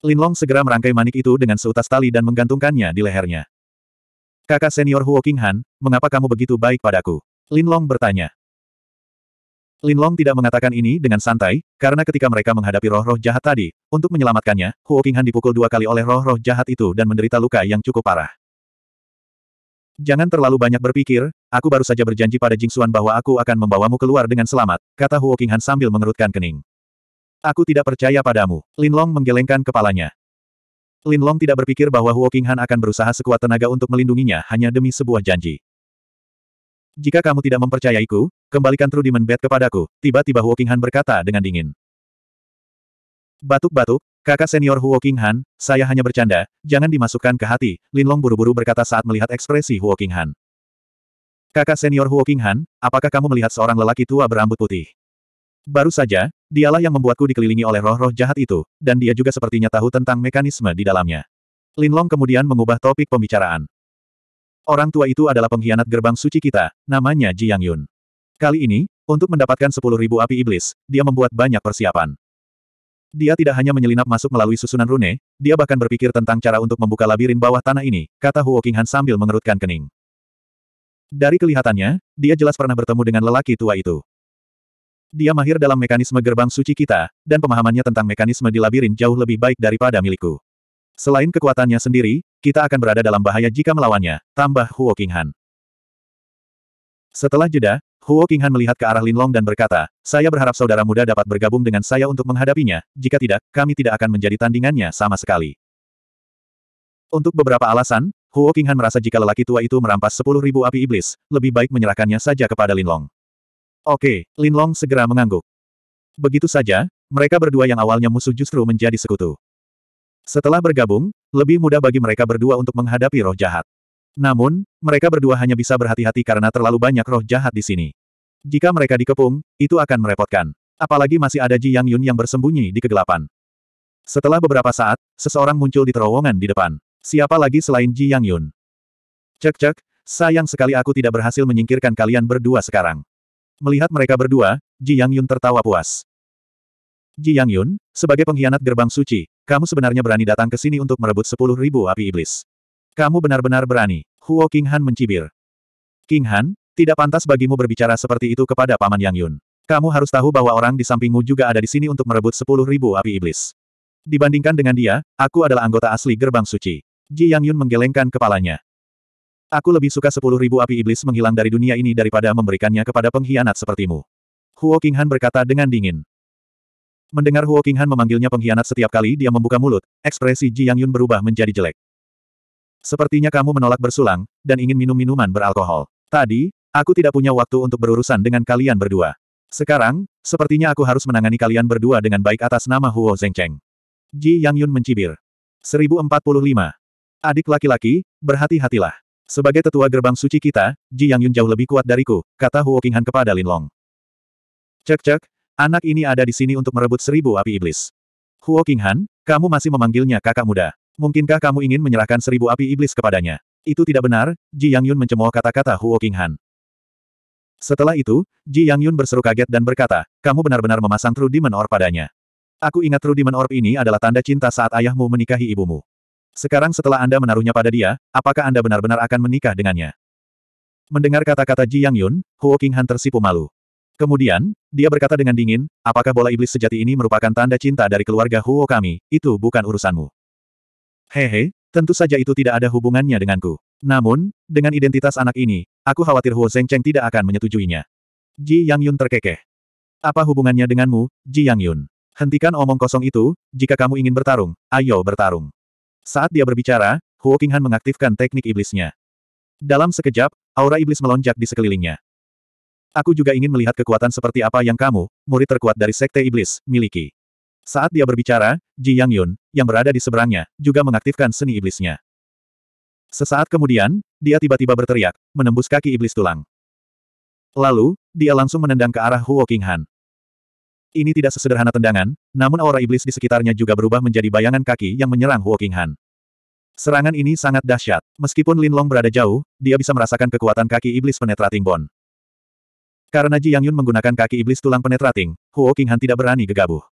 Linlong segera merangkai manik itu dengan seutas tali dan menggantungkannya di lehernya. Kakak senior Huo Qinghan, mengapa kamu begitu baik padaku? Lin Long bertanya. Lin Long tidak mengatakan ini dengan santai, karena ketika mereka menghadapi roh-roh jahat tadi, untuk menyelamatkannya, Huo Qinghan dipukul dua kali oleh roh-roh jahat itu dan menderita luka yang cukup parah. Jangan terlalu banyak berpikir, aku baru saja berjanji pada Jing Xuan bahwa aku akan membawamu keluar dengan selamat, kata Huo Qinghan sambil mengerutkan kening. Aku tidak percaya padamu. Lin Long menggelengkan kepalanya. Lin Long tidak berpikir bahwa Huo Qinghan akan berusaha sekuat tenaga untuk melindunginya hanya demi sebuah janji. Jika kamu tidak mempercayaiku, kembalikan True Demon Bat kepadaku, tiba-tiba Huo Qinghan berkata dengan dingin. Batuk-batuk, kakak senior Huo Qinghan, saya hanya bercanda, jangan dimasukkan ke hati, Lin Long buru-buru berkata saat melihat ekspresi Huo Qinghan. Kakak senior Huo Qinghan, apakah kamu melihat seorang lelaki tua berambut putih? Baru saja, dialah yang membuatku dikelilingi oleh roh-roh jahat itu, dan dia juga sepertinya tahu tentang mekanisme di dalamnya. Linlong kemudian mengubah topik pembicaraan. Orang tua itu adalah pengkhianat gerbang suci kita, namanya Jiang Yun. Kali ini, untuk mendapatkan 10.000 api iblis, dia membuat banyak persiapan. Dia tidak hanya menyelinap masuk melalui susunan rune, dia bahkan berpikir tentang cara untuk membuka labirin bawah tanah ini, kata Huo Qinghan sambil mengerutkan kening. Dari kelihatannya, dia jelas pernah bertemu dengan lelaki tua itu. Dia mahir dalam mekanisme gerbang suci kita, dan pemahamannya tentang mekanisme di labirin jauh lebih baik daripada milikku. Selain kekuatannya sendiri, kita akan berada dalam bahaya jika melawannya, tambah Huo Qinghan. Setelah jeda, Huo Qinghan melihat ke arah Linlong dan berkata, saya berharap saudara muda dapat bergabung dengan saya untuk menghadapinya, jika tidak, kami tidak akan menjadi tandingannya sama sekali. Untuk beberapa alasan, Huo Qinghan merasa jika lelaki tua itu merampas 10.000 api iblis, lebih baik menyerahkannya saja kepada Linlong. Oke, Lin Long segera mengangguk. Begitu saja, mereka berdua yang awalnya musuh justru menjadi sekutu. Setelah bergabung, lebih mudah bagi mereka berdua untuk menghadapi roh jahat. Namun, mereka berdua hanya bisa berhati-hati karena terlalu banyak roh jahat di sini. Jika mereka dikepung, itu akan merepotkan. Apalagi masih ada Ji Yang Yun yang bersembunyi di kegelapan. Setelah beberapa saat, seseorang muncul di terowongan di depan. Siapa lagi selain Ji Yang Yun? Cek cek, sayang sekali aku tidak berhasil menyingkirkan kalian berdua sekarang. Melihat mereka berdua, Ji Yang Yun tertawa puas. Ji Yang Yun, sebagai pengkhianat gerbang suci, kamu sebenarnya berani datang ke sini untuk merebut sepuluh ribu api iblis. Kamu benar-benar berani. Huo King Han mencibir. King Han, tidak pantas bagimu berbicara seperti itu kepada Paman Yang Yun. Kamu harus tahu bahwa orang di sampingmu juga ada di sini untuk merebut sepuluh ribu api iblis. Dibandingkan dengan dia, aku adalah anggota asli gerbang suci. Ji Yang Yun menggelengkan kepalanya. Aku lebih suka sepuluh ribu api iblis menghilang dari dunia ini daripada memberikannya kepada pengkhianat sepertimu. Huo King Han berkata dengan dingin. Mendengar Huo King Han memanggilnya pengkhianat setiap kali dia membuka mulut, ekspresi Ji Yang Yun berubah menjadi jelek. Sepertinya kamu menolak bersulang, dan ingin minum minuman beralkohol. Tadi, aku tidak punya waktu untuk berurusan dengan kalian berdua. Sekarang, sepertinya aku harus menangani kalian berdua dengan baik atas nama Huo Zhengcheng. Ji Yang Yun mencibir. 1045. Adik laki-laki, berhati-hatilah. Sebagai tetua gerbang suci kita, Ji Yang Yun jauh lebih kuat dariku, kata Huo Qinghan kepada Lin Long. Cek-cek, anak ini ada di sini untuk merebut seribu api iblis. Huo Qinghan, kamu masih memanggilnya kakak muda. Mungkinkah kamu ingin menyerahkan seribu api iblis kepadanya? Itu tidak benar, Ji Yang Yun mencemooh kata-kata Huo Qinghan. Setelah itu, Ji Yang Yun berseru kaget dan berkata, kamu benar-benar memasang True Demon Orb padanya. Aku ingat True Demon Orb ini adalah tanda cinta saat ayahmu menikahi ibumu. Sekarang setelah Anda menaruhnya pada dia, apakah Anda benar-benar akan menikah dengannya? Mendengar kata-kata Ji Yang Yun, Huo King Han tersipu malu. Kemudian, dia berkata dengan dingin, apakah bola iblis sejati ini merupakan tanda cinta dari keluarga Huo kami, itu bukan urusanmu. Hehe, tentu saja itu tidak ada hubungannya denganku. Namun, dengan identitas anak ini, aku khawatir Huo Zhengcheng tidak akan menyetujuinya. Ji Yang Yun terkekeh. Apa hubungannya denganmu, Ji Yang Yun? Hentikan omong kosong itu, jika kamu ingin bertarung, ayo bertarung. Saat dia berbicara, Huo Qinghan mengaktifkan teknik iblisnya. Dalam sekejap, aura iblis melonjak di sekelilingnya. Aku juga ingin melihat kekuatan seperti apa yang kamu, murid terkuat dari Sekte Iblis, miliki. Saat dia berbicara, Ji Yang Yun, yang berada di seberangnya, juga mengaktifkan seni iblisnya. Sesaat kemudian, dia tiba-tiba berteriak, menembus kaki iblis tulang. Lalu, dia langsung menendang ke arah Huo Qinghan. Ini tidak sesederhana tendangan, namun aura iblis di sekitarnya juga berubah menjadi bayangan kaki yang menyerang Huo Han. Serangan ini sangat dahsyat. Meskipun Lin Long berada jauh, dia bisa merasakan kekuatan kaki iblis penetrating bond. Karena Ji Yang Yun menggunakan kaki iblis tulang penetrating, Huo Han tidak berani gegabah.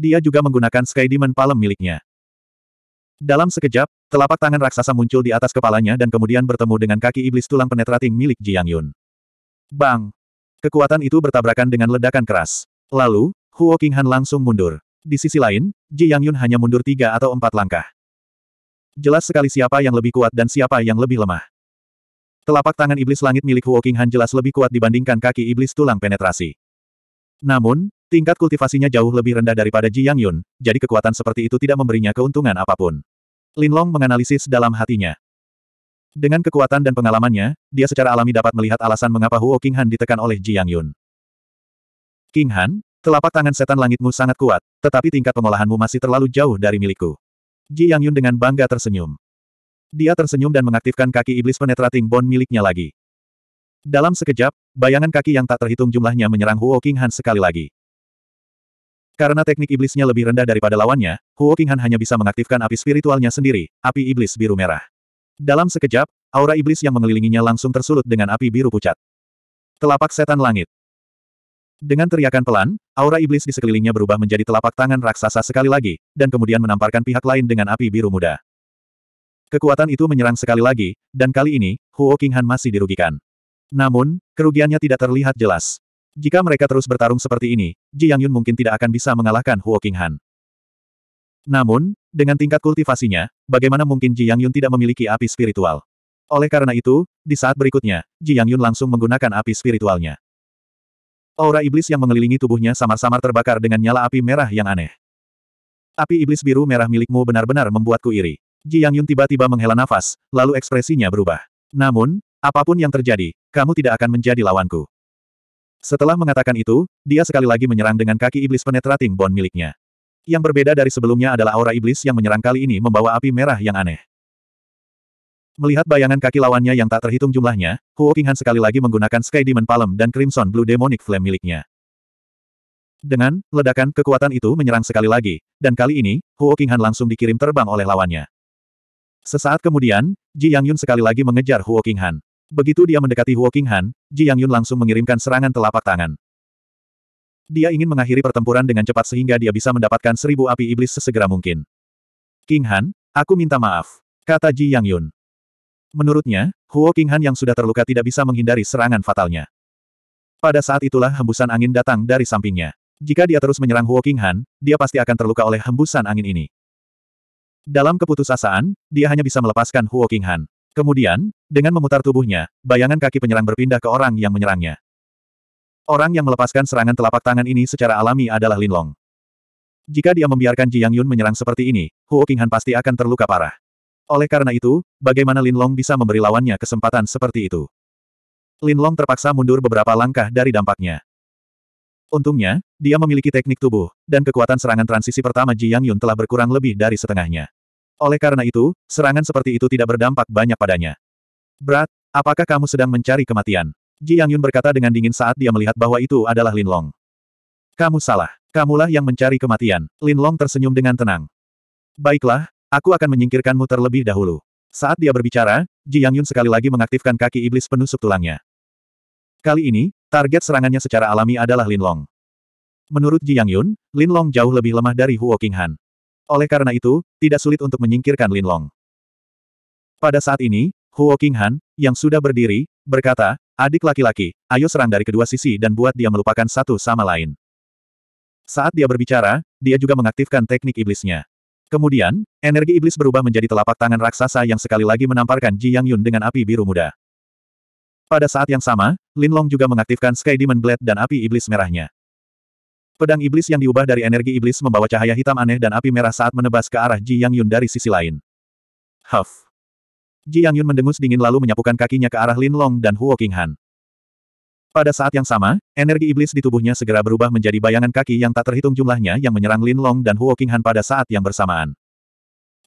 Dia juga menggunakan Sky Demon Palem miliknya. Dalam sekejap, telapak tangan raksasa muncul di atas kepalanya dan kemudian bertemu dengan kaki iblis tulang penetrating milik Ji Yang Yun. Bang! Kekuatan itu bertabrakan dengan ledakan keras. Lalu, Huo Qinghan langsung mundur. Di sisi lain, Ji Yang Yun hanya mundur tiga atau empat langkah. Jelas sekali siapa yang lebih kuat dan siapa yang lebih lemah. Telapak tangan iblis langit milik Huo Qinghan jelas lebih kuat dibandingkan kaki iblis tulang penetrasi. Namun, tingkat kultivasinya jauh lebih rendah daripada Ji Yang Yun, jadi kekuatan seperti itu tidak memberinya keuntungan apa pun. Lin Long menganalisis dalam hatinya. Dengan kekuatan dan pengalamannya, dia secara alami dapat melihat alasan mengapa Huo Qinghan ditekan oleh Ji Yang Yun. King Han, Telapak tangan setan langitmu sangat kuat, tetapi tingkat pengolahanmu masih terlalu jauh dari milikku. Ji Yang Yun dengan bangga tersenyum. Dia tersenyum dan mengaktifkan kaki iblis penetrating bond miliknya lagi. Dalam sekejap, bayangan kaki yang tak terhitung jumlahnya menyerang Huo King Han sekali lagi. Karena teknik iblisnya lebih rendah daripada lawannya, Huo King Han hanya bisa mengaktifkan api spiritualnya sendiri, api iblis biru merah. Dalam sekejap, aura iblis yang mengelilinginya langsung tersulut dengan api biru pucat. Telapak setan langit. Dengan teriakan pelan, aura iblis di sekelilingnya berubah menjadi telapak tangan raksasa sekali lagi, dan kemudian menamparkan pihak lain dengan api biru muda. Kekuatan itu menyerang sekali lagi, dan kali ini, Huo Qinghan masih dirugikan. Namun, kerugiannya tidak terlihat jelas. Jika mereka terus bertarung seperti ini, Ji Yang Yun mungkin tidak akan bisa mengalahkan Huo Qinghan. Namun, dengan tingkat kultivasinya, bagaimana mungkin Ji Yang Yun tidak memiliki api spiritual? Oleh karena itu, di saat berikutnya, Ji Yang Yun langsung menggunakan api spiritualnya. Aura iblis yang mengelilingi tubuhnya samar-samar terbakar dengan nyala api merah yang aneh. Api iblis biru merah milikmu benar-benar membuatku iri. Ji Yang Yun tiba-tiba menghela nafas, lalu ekspresinya berubah. Namun, apa pun yang terjadi, kamu tidak akan menjadi lawanku. Setelah mengatakan itu, dia sekali lagi menyerang dengan kaki iblis penetrating bond miliknya. Yang berbeda dari sebelumnya adalah aura iblis yang menyerang kali ini membawa api merah yang aneh. Melihat bayangan kaki lawannya yang tak terhitung jumlahnya, Huo Qinghan sekali lagi menggunakan Sky Demon Palm dan Crimson Blue Demonic Flame miliknya. Dengan ledakan kekuatan itu menyerang sekali lagi, dan kali ini, Huo Qinghan langsung dikirim terbang oleh lawannya. Sesaat kemudian, Ji Yangyun sekali lagi mengejar Huo Qinghan. Begitu dia mendekati Huo Qinghan, Ji Yangyun langsung mengirimkan serangan telapak tangan. Dia ingin mengakhiri pertempuran dengan cepat sehingga dia bisa mendapatkan seribu api iblis sesegera mungkin. King Han, aku minta maaf, kata Ji Yangyun. Menurutnya, Huo King Han yang sudah terluka tidak bisa menghindari serangan fatalnya. Pada saat itulah hembusan angin datang dari sampingnya. Jika dia terus menyerang Huo King Han, dia pasti akan terluka oleh hembusan angin ini. Dalam keputusasaan, dia hanya bisa melepaskan Huo King Han. Kemudian, dengan memutar tubuhnya, bayangan kaki penyerang berpindah ke orang yang menyerangnya. Orang yang melepaskan serangan telapak tangan ini secara alami adalah Lin Long. Jika dia membiarkan Ji Yang Yun menyerang seperti ini, Huo King Han pasti akan terluka parah. Oleh karena itu, bagaimana Lin Long bisa memberi lawannya kesempatan seperti itu? Lin Long terpaksa mundur beberapa langkah dari dampaknya. Untungnya, dia memiliki teknik tubuh, dan kekuatan serangan transisi pertama Ji Yang Yun telah berkurang lebih dari setengahnya. Oleh karena itu, serangan seperti itu tidak berdampak banyak padanya. Berat, apakah kamu sedang mencari kematian? Ji Yang Yun berkata dengan dingin saat dia melihat bahwa itu adalah Lin Long. Kamu salah. Kamulah yang mencari kematian. Lin Long tersenyum dengan tenang. Baiklah, Aku akan menyingkirkanmu terlebih dahulu. Saat dia berbicara, Ji Yang Yun sekali lagi mengaktifkan kaki iblis penusuk tulangnya. Kali ini, target serangannya secara alami adalah Lin Long. Menurut Ji Yang Yun, Lin Long jauh lebih lemah dari Huo King Han. Oleh karena itu, tidak sulit untuk menyingkirkan Lin Long. Pada saat ini, Huo King Han, yang sudah berdiri, berkata, adik laki-laki, ayo serang dari kedua sisi dan buat dia melupakan satu sama lain. Saat dia berbicara, dia juga mengaktifkan teknik iblisnya. Kemudian, energi iblis berubah menjadi telapak tangan raksasa yang sekali lagi menamparkan Ji Yang Yun dengan api biru muda. Pada saat yang sama, Lin Long juga mengaktifkan Sky Demon Blade dan api iblis merahnya. Pedang iblis yang diubah dari energi iblis membawa cahaya hitam aneh dan api merah saat menebas ke arah Ji Yang Yun dari sisi lain. Huff. Ji Yang Yun mendengus dingin lalu menyapukan kakinya ke arah Lin Long dan Huo King Han. Pada saat yang sama, energi iblis di tubuhnya segera berubah menjadi bayangan kaki yang tak terhitung jumlahnya yang menyerang Lin Long dan Huo Qinghan pada saat yang bersamaan.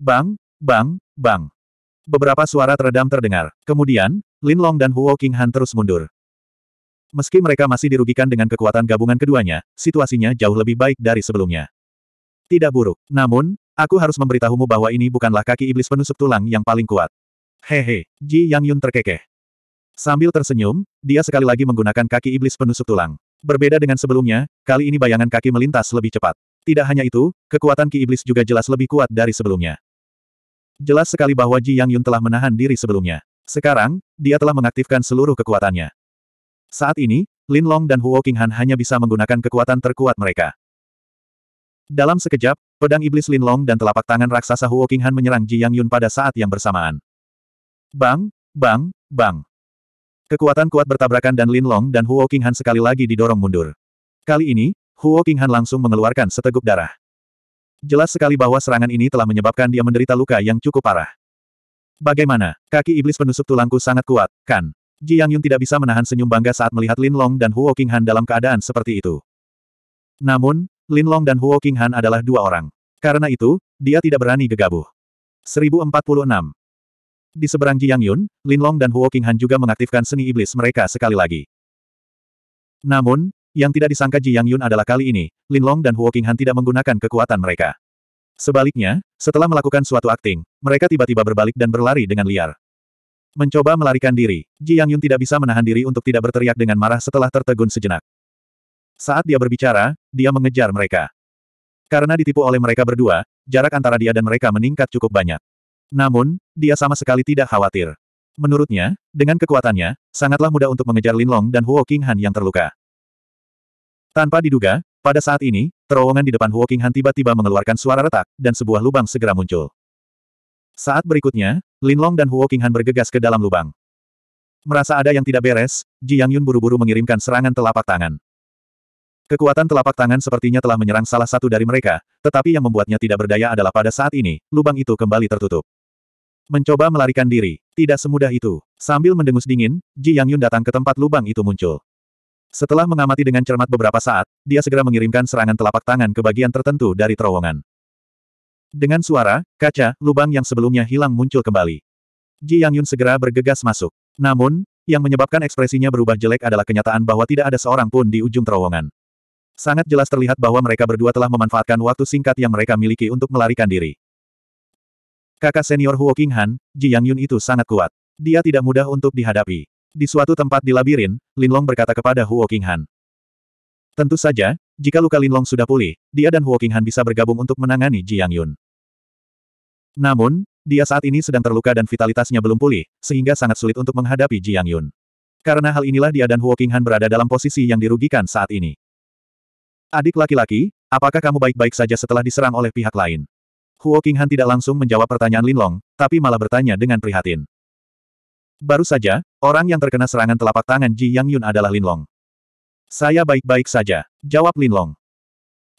Bang, bang, bang. Beberapa suara teredam terdengar. Kemudian, Lin Long dan Huo Qinghan terus mundur. Meski mereka masih dirugikan dengan kekuatan gabungan keduanya, situasinya jauh lebih baik dari sebelumnya. Tidak buruk. Namun, aku harus memberitahumu bahwa ini bukanlah kaki iblis penusuk tulang yang paling kuat. Hehe, Ji Yang Yun terkekeh. Sambil tersenyum, dia sekali lagi menggunakan kaki iblis penusuk tulang. Berbeda dengan sebelumnya, kali ini bayangan kaki melintas lebih cepat. Tidak hanya itu, kekuatan ki iblis juga jelas lebih kuat dari sebelumnya. Jelas sekali bahwa Ji Yang Yun telah menahan diri sebelumnya. Sekarang, dia telah mengaktifkan seluruh kekuatannya. Saat ini, Lin Long dan Huo Qinghan hanya bisa menggunakan kekuatan terkuat mereka. Dalam sekejap, pedang iblis Lin Long dan telapak tangan raksasa Huo Qinghan menyerang Ji Yang Yun pada saat yang bersamaan. Bang, bang, bang. Kekuatan kuat bertabrakan dan Lin Long dan Huo Qinghan sekali lagi didorong mundur. Kali ini, Huo Qinghan langsung mengeluarkan seteguk darah. Jelas sekali bahwa serangan ini telah menyebabkan dia menderita luka yang cukup parah. Bagaimana? Kaki iblis penusuk tulangku sangat kuat, kan? Ji Yang Yun tidak bisa menahan senyum bangga saat melihat Lin Long dan Huo Qinghan dalam keadaan seperti itu. Namun, Lin Long dan Huo Qinghan adalah dua orang. Karena itu, dia tidak berani gegabah. 1046 di seberang Ji Yang Yun, Lin Long dan Huo Qinghan juga mengaktifkan seni iblis mereka sekali lagi. Namun, yang tidak disangka Ji Yang Yun adalah kali ini, Lin Long dan Huo Qinghan tidak menggunakan kekuatan mereka. Sebaliknya, setelah melakukan suatu akting, mereka tiba-tiba berbalik dan berlari dengan liar. Mencoba melarikan diri, Ji Yang Yun tidak bisa menahan diri untuk tidak berteriak dengan marah setelah tertegun sejenak. Saat dia berbicara, dia mengejar mereka. Karena ditipu oleh mereka berdua, jarak antara dia dan mereka meningkat cukup banyak. Namun, dia sama sekali tidak khawatir. Menurutnya, dengan kekuatannya, sangatlah mudah untuk mengejar Lin Long dan Huo Qinghan yang terluka. Tanpa diduga, pada saat ini, terowongan di depan Huo Qinghan tiba-tiba mengeluarkan suara retak, dan sebuah lubang segera muncul. Saat berikutnya, Lin Long dan Huo Qinghan bergegas ke dalam lubang. Merasa ada yang tidak beres, Ji Yang Yun buru-buru mengirimkan serangan telapak tangan. Kekuatan telapak tangan sepertinya telah menyerang salah satu dari mereka, tetapi yang membuatnya tidak berdaya adalah pada saat ini, lubang itu kembali tertutup. Mencoba melarikan diri. Tidak semudah itu. Sambil mendengus dingin, Ji Yang Yun datang ke tempat lubang itu muncul. Setelah mengamati dengan cermat beberapa saat, dia segera mengirimkan serangan telapak tangan ke bagian tertentu dari terowongan. Dengan suara, kaca, lubang yang sebelumnya hilang muncul kembali. Ji Yang Yun segera bergegas masuk. Namun, yang menyebabkan ekspresinya berubah jelek adalah kenyataan bahwa tidak ada seorang pun di ujung terowongan. Sangat jelas terlihat bahwa mereka berdua telah memanfaatkan waktu singkat yang mereka miliki untuk melarikan diri. Kakak senior Huo King Han, Ji Yang Yun itu sangat kuat. Dia tidak mudah untuk dihadapi. Di suatu tempat di labirin, Linlong berkata kepada Huo King Han. Tentu saja, jika luka Linlong sudah pulih, dia dan Huo King Han bisa bergabung untuk menangani Ji Yang Yun. Namun, dia saat ini sedang terluka dan vitalitasnya belum pulih, sehingga sangat sulit untuk menghadapi Ji Yang Yun. Karena hal inilah dia dan Huo King Han berada dalam posisi yang dirugikan saat ini. Adik laki-laki, apakah kamu baik-baik saja setelah diserang oleh pihak lain? Huo Qinghan tidak langsung menjawab pertanyaan Lin Long, tapi malah bertanya dengan prihatin. Baru saja, orang yang terkena serangan telapak tangan Ji Yang Yun adalah Lin Long. Saya baik-baik saja, jawab Lin Long.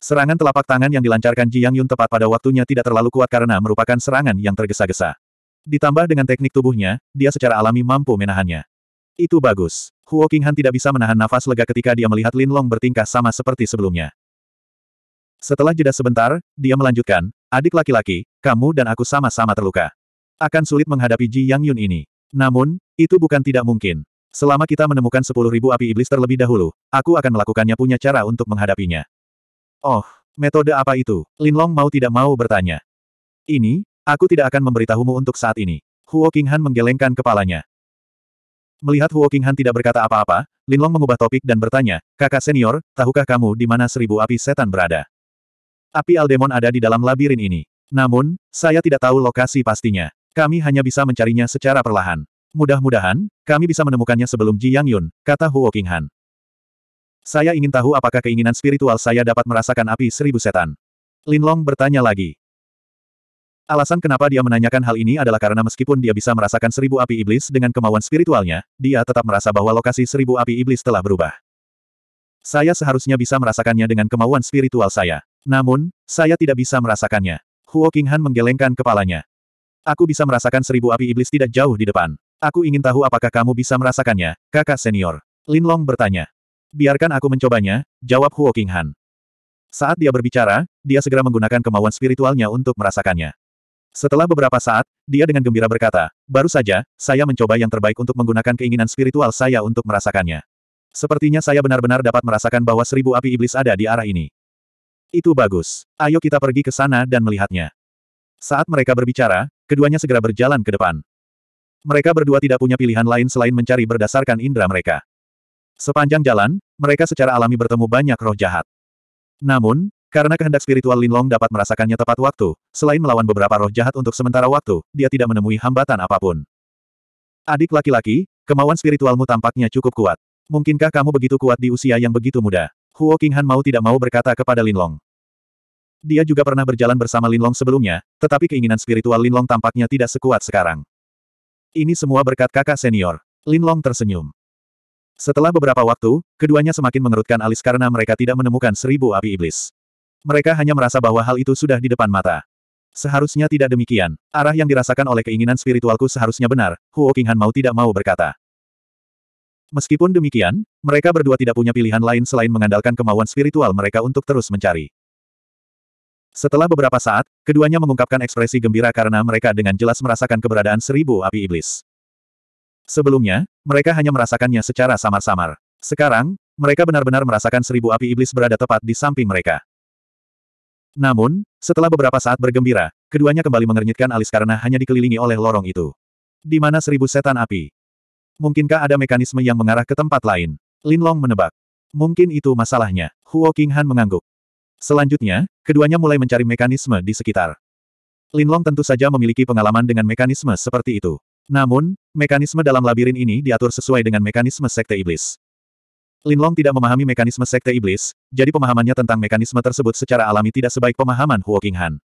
Serangan telapak tangan yang dilancarkan Ji Yang Yun tepat pada waktunya tidak terlalu kuat karena merupakan serangan yang tergesa-gesa. Ditambah dengan teknik tubuhnya, dia secara alami mampu menahannya. Itu bagus. Huo Qinghan tidak bisa menahan nafas lega ketika dia melihat Lin Long bertingkah sama seperti sebelumnya. Setelah jeda sebentar, dia melanjutkan, adik laki-laki, kamu dan aku sama-sama terluka. Akan sulit menghadapi Ji Yang Yun ini. Namun, itu bukan tidak mungkin. Selama kita menemukan sepuluh ribu api iblis terlebih dahulu, aku akan melakukannya punya cara untuk menghadapinya. Oh, metode apa itu? Lin Long mau tidak mau bertanya. Ini, aku tidak akan memberitahumu untuk saat ini. Huo Qinghan menggelengkan kepalanya. Melihat Huo Qinghan tidak berkata apa-apa, Linlong mengubah topik dan bertanya, kakak senior, tahukah kamu di mana seribu api setan berada? Api Aldemon ada di dalam labirin ini. Namun, saya tidak tahu lokasi pastinya. Kami hanya bisa mencarinya secara perlahan. Mudah-mudahan, kami bisa menemukannya sebelum Ji Yang Yun, kata Huo Qinghan. Saya ingin tahu apakah keinginan spiritual saya dapat merasakan api seribu setan. Linlong bertanya lagi. Alasan kenapa dia menanyakan hal ini adalah karena meskipun dia bisa merasakan seribu api iblis dengan kemauan spiritualnya, dia tetap merasa bahwa lokasi seribu api iblis telah berubah. Saya seharusnya bisa merasakannya dengan kemauan spiritual saya. Namun, saya tidak bisa merasakannya. Huo Qinghan menggelengkan kepalanya. Aku bisa merasakan seribu api iblis tidak jauh di depan. Aku ingin tahu apakah kamu bisa merasakannya, kakak senior. Lin Long bertanya. Biarkan aku mencobanya, jawab Huo Qinghan. Saat dia berbicara, dia segera menggunakan kemauan spiritualnya untuk merasakannya. Setelah beberapa saat, dia dengan gembira berkata, baru saja, saya mencoba yang terbaik untuk menggunakan keinginan spiritual saya untuk merasakannya. Sepertinya saya benar-benar dapat merasakan bahwa seribu api iblis ada di arah ini. Itu bagus. Ayo kita pergi ke sana dan melihatnya. Saat mereka berbicara, keduanya segera berjalan ke depan. Mereka berdua tidak punya pilihan lain selain mencari berdasarkan indera mereka. Sepanjang jalan, mereka secara alami bertemu banyak roh jahat. Namun, karena kehendak spiritual Lin Long dapat merasakannya tepat waktu, selain melawan beberapa roh jahat untuk sementara waktu, dia tidak menemui hambatan apa pun. Adik laki-laki, kemauan spiritualmu tampaknya cukup kuat. Mungkinkah kamu begitu kuat di usia yang begitu muda? Huo Qinghan mau tidak mau berkata kepada Lin Long. Dia juga pernah berjalan bersama Lin Long sebelumnya, tetapi keinginan spiritual Lin Long tampaknya tidak sekuat sekarang. Ini semua berkat kakak senior. Lin Long tersenyum. Setelah beberapa waktu, keduanya semakin mengerutkan alis karena mereka tidak menemukan seribu api iblis. Mereka hanya merasa bahwa hal itu sudah di depan mata. Seharusnya tidak demikian. Arah yang dirasakan oleh keinginan spiritualku seharusnya benar, Huo Qinghan mau tidak mau berkata. Meskipun demikian, mereka berdua tidak punya pilihan lain selain mengandalkan kemauan spiritual mereka untuk terus mencari. Setelah beberapa saat, keduanya mengungkapkan ekspresi gembira karena mereka dengan jelas merasakan keberadaan seribu api iblis. Sebelumnya, mereka hanya merasakannya secara samar-samar. Sekarang, mereka benar-benar merasakan seribu api iblis berada tepat di samping mereka. Namun, setelah beberapa saat bergembira, keduanya kembali mengernyitkan alis karena hanya dikelilingi oleh lorong itu. Di mana seribu setan api? Mungkinkah ada mekanisme yang mengarah ke tempat lain? Lin Long menebak. Mungkin itu masalahnya. Huo King Han mengangguk. Selanjutnya, keduanya mulai mencari mekanisme di sekitar. Lin Long tentu saja memiliki pengalaman dengan mekanisme seperti itu. Namun, mekanisme dalam labirin ini diatur sesuai dengan mekanisme sekte iblis. Linlong tidak memahami mekanisme sekte iblis, jadi pemahamannya tentang mekanisme tersebut secara alami tidak sebaik pemahaman Huo Qinghan.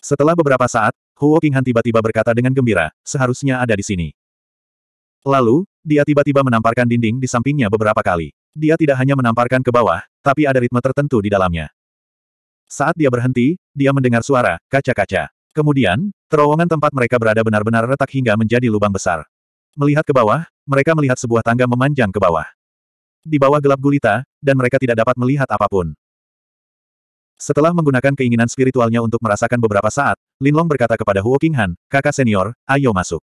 Setelah beberapa saat, Huo Qinghan tiba-tiba berkata dengan gembira, seharusnya ada di sini. Lalu, dia tiba-tiba menamparkan dinding di sampingnya beberapa kali. Dia tidak hanya menamparkan ke bawah, tapi ada ritme tertentu di dalamnya. Saat dia berhenti, dia mendengar suara, kaca-kaca. Kemudian, terowongan tempat mereka berada benar-benar retak hingga menjadi lubang besar. Melihat ke bawah, mereka melihat sebuah tangga memanjang ke bawah di bawah gelap gulita, dan mereka tidak dapat melihat apa pun. Setelah menggunakan keinginan spiritualnya untuk merasakan beberapa saat, Linlong berkata kepada Huo Qinghan, kakak senior, ayo masuk.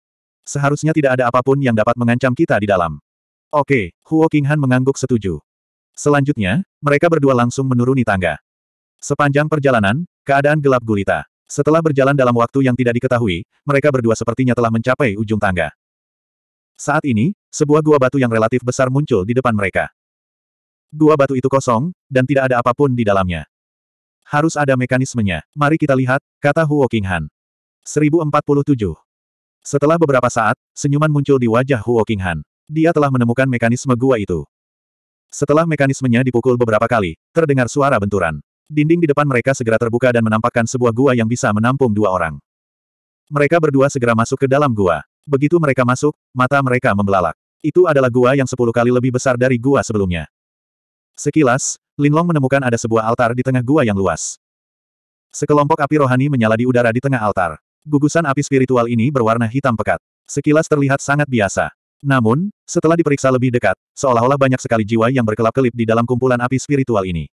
Seharusnya tidak ada apa pun yang dapat mengancam kita di dalam. Oke, Huo Qinghan mengangguk setuju. Selanjutnya, mereka berdua langsung menuruni tangga. Sepanjang perjalanan, keadaan gelap gulita. Setelah berjalan dalam waktu yang tidak diketahui, mereka berdua sepertinya telah mencapai ujung tangga. Saat ini, sebuah gua batu yang relatif besar muncul di depan mereka. Gua batu itu kosong, dan tidak ada apa pun di dalamnya. Harus ada mekanismenya. Mari kita lihat, kata Huo Qinghan. 1047. Setelah beberapa saat, senyuman muncul di wajah Huo Qinghan. Dia telah menemukan mekanisme gua itu. Setelah mekanismenya dipukul beberapa kali, terdengar suara benturan. Dinding di depan mereka segera terbuka dan menampakkan sebuah gua yang bisa menampung dua orang. Mereka berdua segera masuk ke dalam gua. Begitu mereka masuk, mata mereka membelalak. Itu adalah gua yang sepuluh kali lebih besar dari gua sebelumnya. Sekilas, Linlong menemukan ada sebuah altar di tengah gua yang luas. Sekelompok api rohani menyala di udara di tengah altar. Gugusan api spiritual ini berwarna hitam pekat. Sekilas terlihat sangat biasa. Namun, setelah diperiksa lebih dekat, seolah-olah banyak sekali jiwa yang berkelap-kelip di dalam kumpulan api spiritual ini.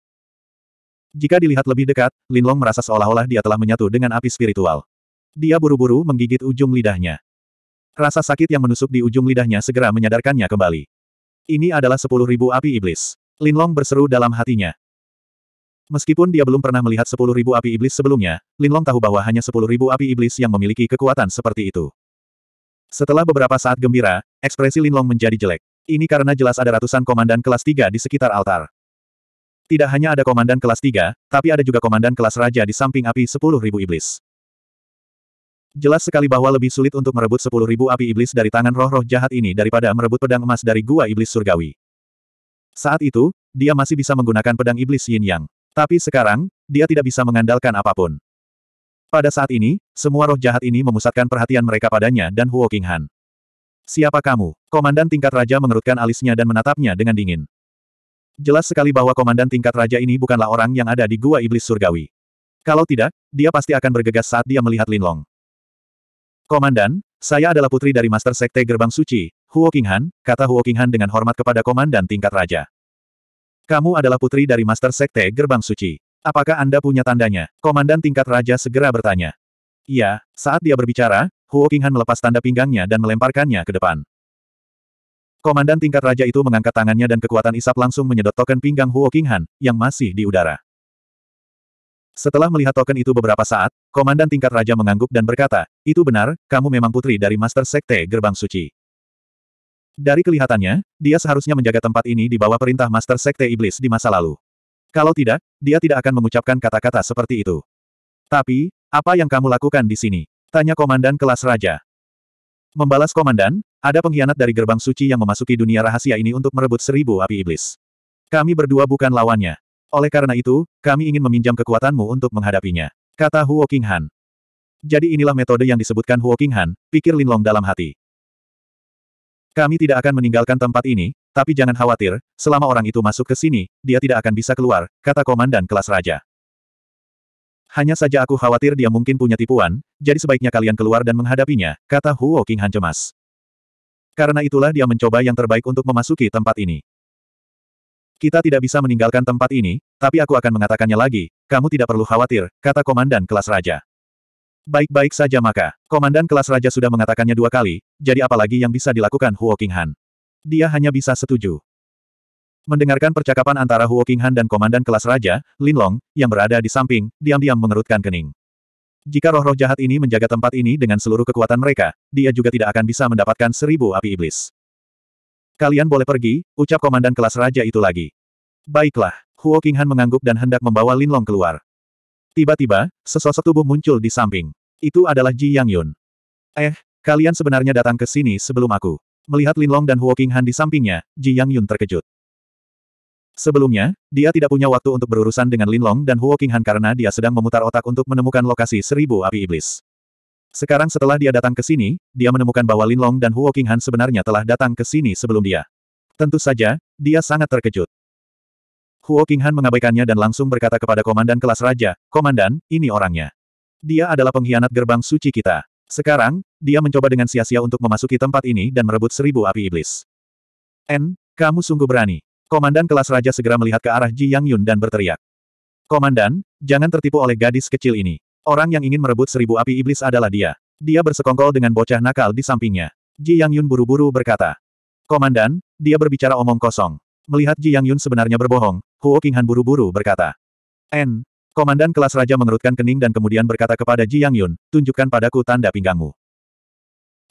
Jika dilihat lebih dekat, Linlong merasa seolah-olah dia telah menyatu dengan api spiritual. Dia buru-buru menggigit ujung lidahnya. Rasa sakit yang menusuk di ujung lidahnya segera menyadarkannya kembali. Ini adalah sepuluh ribu api iblis. Linlong berseru dalam hatinya. Meskipun dia belum pernah melihat sepuluh ribu api iblis sebelumnya, Linlong tahu bahwa hanya sepuluh ribu api iblis yang memiliki kekuatan seperti itu. Setelah beberapa saat gembira, ekspresi Linlong menjadi jelek. Ini karena jelas ada ratusan komandan kelas 3 di sekitar altar. Tidak hanya ada komandan kelas 3, tapi ada juga komandan kelas raja di samping api 10.000 iblis. Jelas sekali bahwa lebih sulit untuk merebut 10.000 api iblis dari tangan roh-roh jahat ini daripada merebut pedang emas dari gua iblis surgawi. Saat itu, dia masih bisa menggunakan pedang iblis yin yang. Tapi sekarang, dia tidak bisa mengandalkan apa pun. Pada saat ini, semua roh jahat ini memusatkan perhatian mereka padanya dan Huo Qinghan. Siapa kamu? Komandan tingkat raja mengerutkan alisnya dan menatapnya dengan dingin. Jelas sekali bahwa komandan tingkat raja ini bukanlah orang yang ada di gua iblis surgawi. Kalau tidak, dia pasti akan bergegas saat dia melihat Linlong. Komandan, saya adalah putri dari Master Sekte Gerbang Suci, Huo Qinghan, kata Huo Qinghan dengan hormat kepada komandan tingkat raja. Kamu adalah putri dari Master Sekte Gerbang Suci. Apakah Anda punya tandanya? Komandan tingkat raja segera bertanya. Iya, saat dia berbicara, Huo Qinghan melepas tanda pinggangnya dan melemparkannya ke depan. Komandan tingkat raja itu mengangkat tangannya dan kekuatan isap langsung menyedot token pinggang Huo Qinghan, yang masih di udara. Setelah melihat token itu beberapa saat, Komandan tingkat raja mengangguk dan berkata, itu benar, kamu memang putri dari Master Sekte Gerbang Suci. Dari kelihatannya, dia seharusnya menjaga tempat ini di bawah perintah Master Sekte Iblis di masa lalu. Kalau tidak, dia tidak akan mengucapkan kata-kata seperti itu. Tapi, apa yang kamu lakukan di sini? Tanya komandan kelas raja. Membalas komandan, ada pengkhianat dari gerbang suci yang memasuki dunia rahasia ini untuk merebut seribu api iblis. Kami berdua bukan lawannya. Oleh karena itu, kami ingin meminjam kekuatanmu untuk menghadapinya. Kata Huo Qinghan. Jadi inilah metode yang disebutkan Huo Qinghan, pikir Linlong dalam hati. Kami tidak akan meninggalkan tempat ini, tapi jangan khawatir, selama orang itu masuk ke sini, dia tidak akan bisa keluar, kata komandan kelas raja. Hanya saja aku khawatir dia mungkin punya tipuan, jadi sebaiknya kalian keluar dan menghadapinya, kata Huo King Han cemas. Karena itulah dia mencoba yang terbaik untuk memasuki tempat ini. Kita tidak bisa meninggalkan tempat ini, tapi aku akan mengatakannya lagi, kamu tidak perlu khawatir, kata komandan kelas raja. Baik-baik saja maka, komandan kelas raja sudah mengatakannya dua kali, jadi apalagi yang bisa dilakukan Huo King Han. Dia hanya bisa setuju. Mendengarkan percakapan antara Huo Qinghan dan Komandan kelas Raja, Lin Long, yang berada di samping, diam-diam mengerutkan kening. Jika roh-roh jahat ini menjaga tempat ini dengan seluruh kekuatan mereka, dia juga tidak akan bisa mendapatkan seribu api iblis. Kalian boleh pergi, ucap Komandan kelas Raja itu lagi. Baiklah, Huo Qinghan mengangguk dan hendak membawa Lin Long keluar. Tiba-tiba, sesosok tubuh muncul di samping. Itu adalah Ji Yang Yun. Eh, kalian sebenarnya datang ke sini sebelum aku. Melihat Linlong dan Huo Qinghan di sampingnya, Ji Yang Yun terkejut. Sebelumnya, dia tidak punya waktu untuk berurusan dengan Linlong dan Huo Qinghan karena dia sedang memutar otak untuk menemukan lokasi seribu api iblis. Sekarang setelah dia datang ke sini, dia menemukan bahwa Linlong dan Huo Qinghan sebenarnya telah datang ke sini sebelum dia. Tentu saja, dia sangat terkejut. Huo Qinghan mengabaikannya dan langsung berkata kepada Komandan kelas Raja, Komandan, ini orangnya. Dia adalah pengkhianat gerbang suci kita. Sekarang, dia mencoba dengan sia-sia untuk memasuki tempat ini dan merebut seribu api iblis. N, kamu sungguh berani. Komandan kelas raja segera melihat ke arah Ji Yang Yun dan berteriak. Komandan, jangan tertipu oleh gadis kecil ini. Orang yang ingin merebut seribu api iblis adalah dia. Dia bersekongkol dengan bocah nakal di sampingnya. Ji Yang Yun buru-buru berkata. Komandan, dia berbicara omong kosong. Melihat Ji Yang Yun sebenarnya berbohong, Huo Qinghan buru-buru berkata. N. Komandan kelas raja mengerutkan kening dan kemudian berkata kepada Ji Yang Yun, tunjukkan padaku tanda pinggangmu.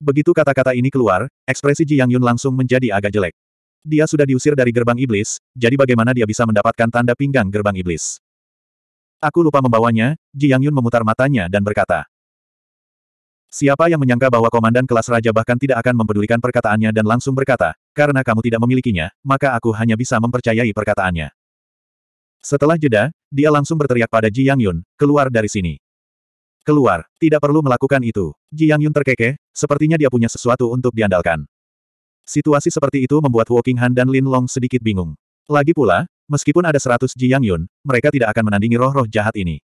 Begitu kata-kata ini keluar, ekspresi Ji Yang Yun langsung menjadi agak jelek. Dia sudah diusir dari gerbang iblis, jadi bagaimana dia bisa mendapatkan tanda pinggang gerbang iblis? Aku lupa membawanya, Ji Yang Yun memutar matanya dan berkata. Siapa yang menyangka bahwa komandan kelas raja bahkan tidak akan mempedulikan perkataannya dan langsung berkata, karena kamu tidak memilikinya, maka aku hanya bisa mempercayai perkataannya. Setelah jeda, dia langsung berteriak pada Ji Yang Yun, keluar dari sini. Keluar, tidak perlu melakukan itu. Ji Yang Yun terkekeh, sepertinya dia punya sesuatu untuk diandalkan. Situasi seperti itu membuat Walking Han dan Lin Long sedikit bingung. Lagi pula, meskipun ada seratus Ji Yang Yun, mereka tidak akan menandingi roh-roh jahat ini.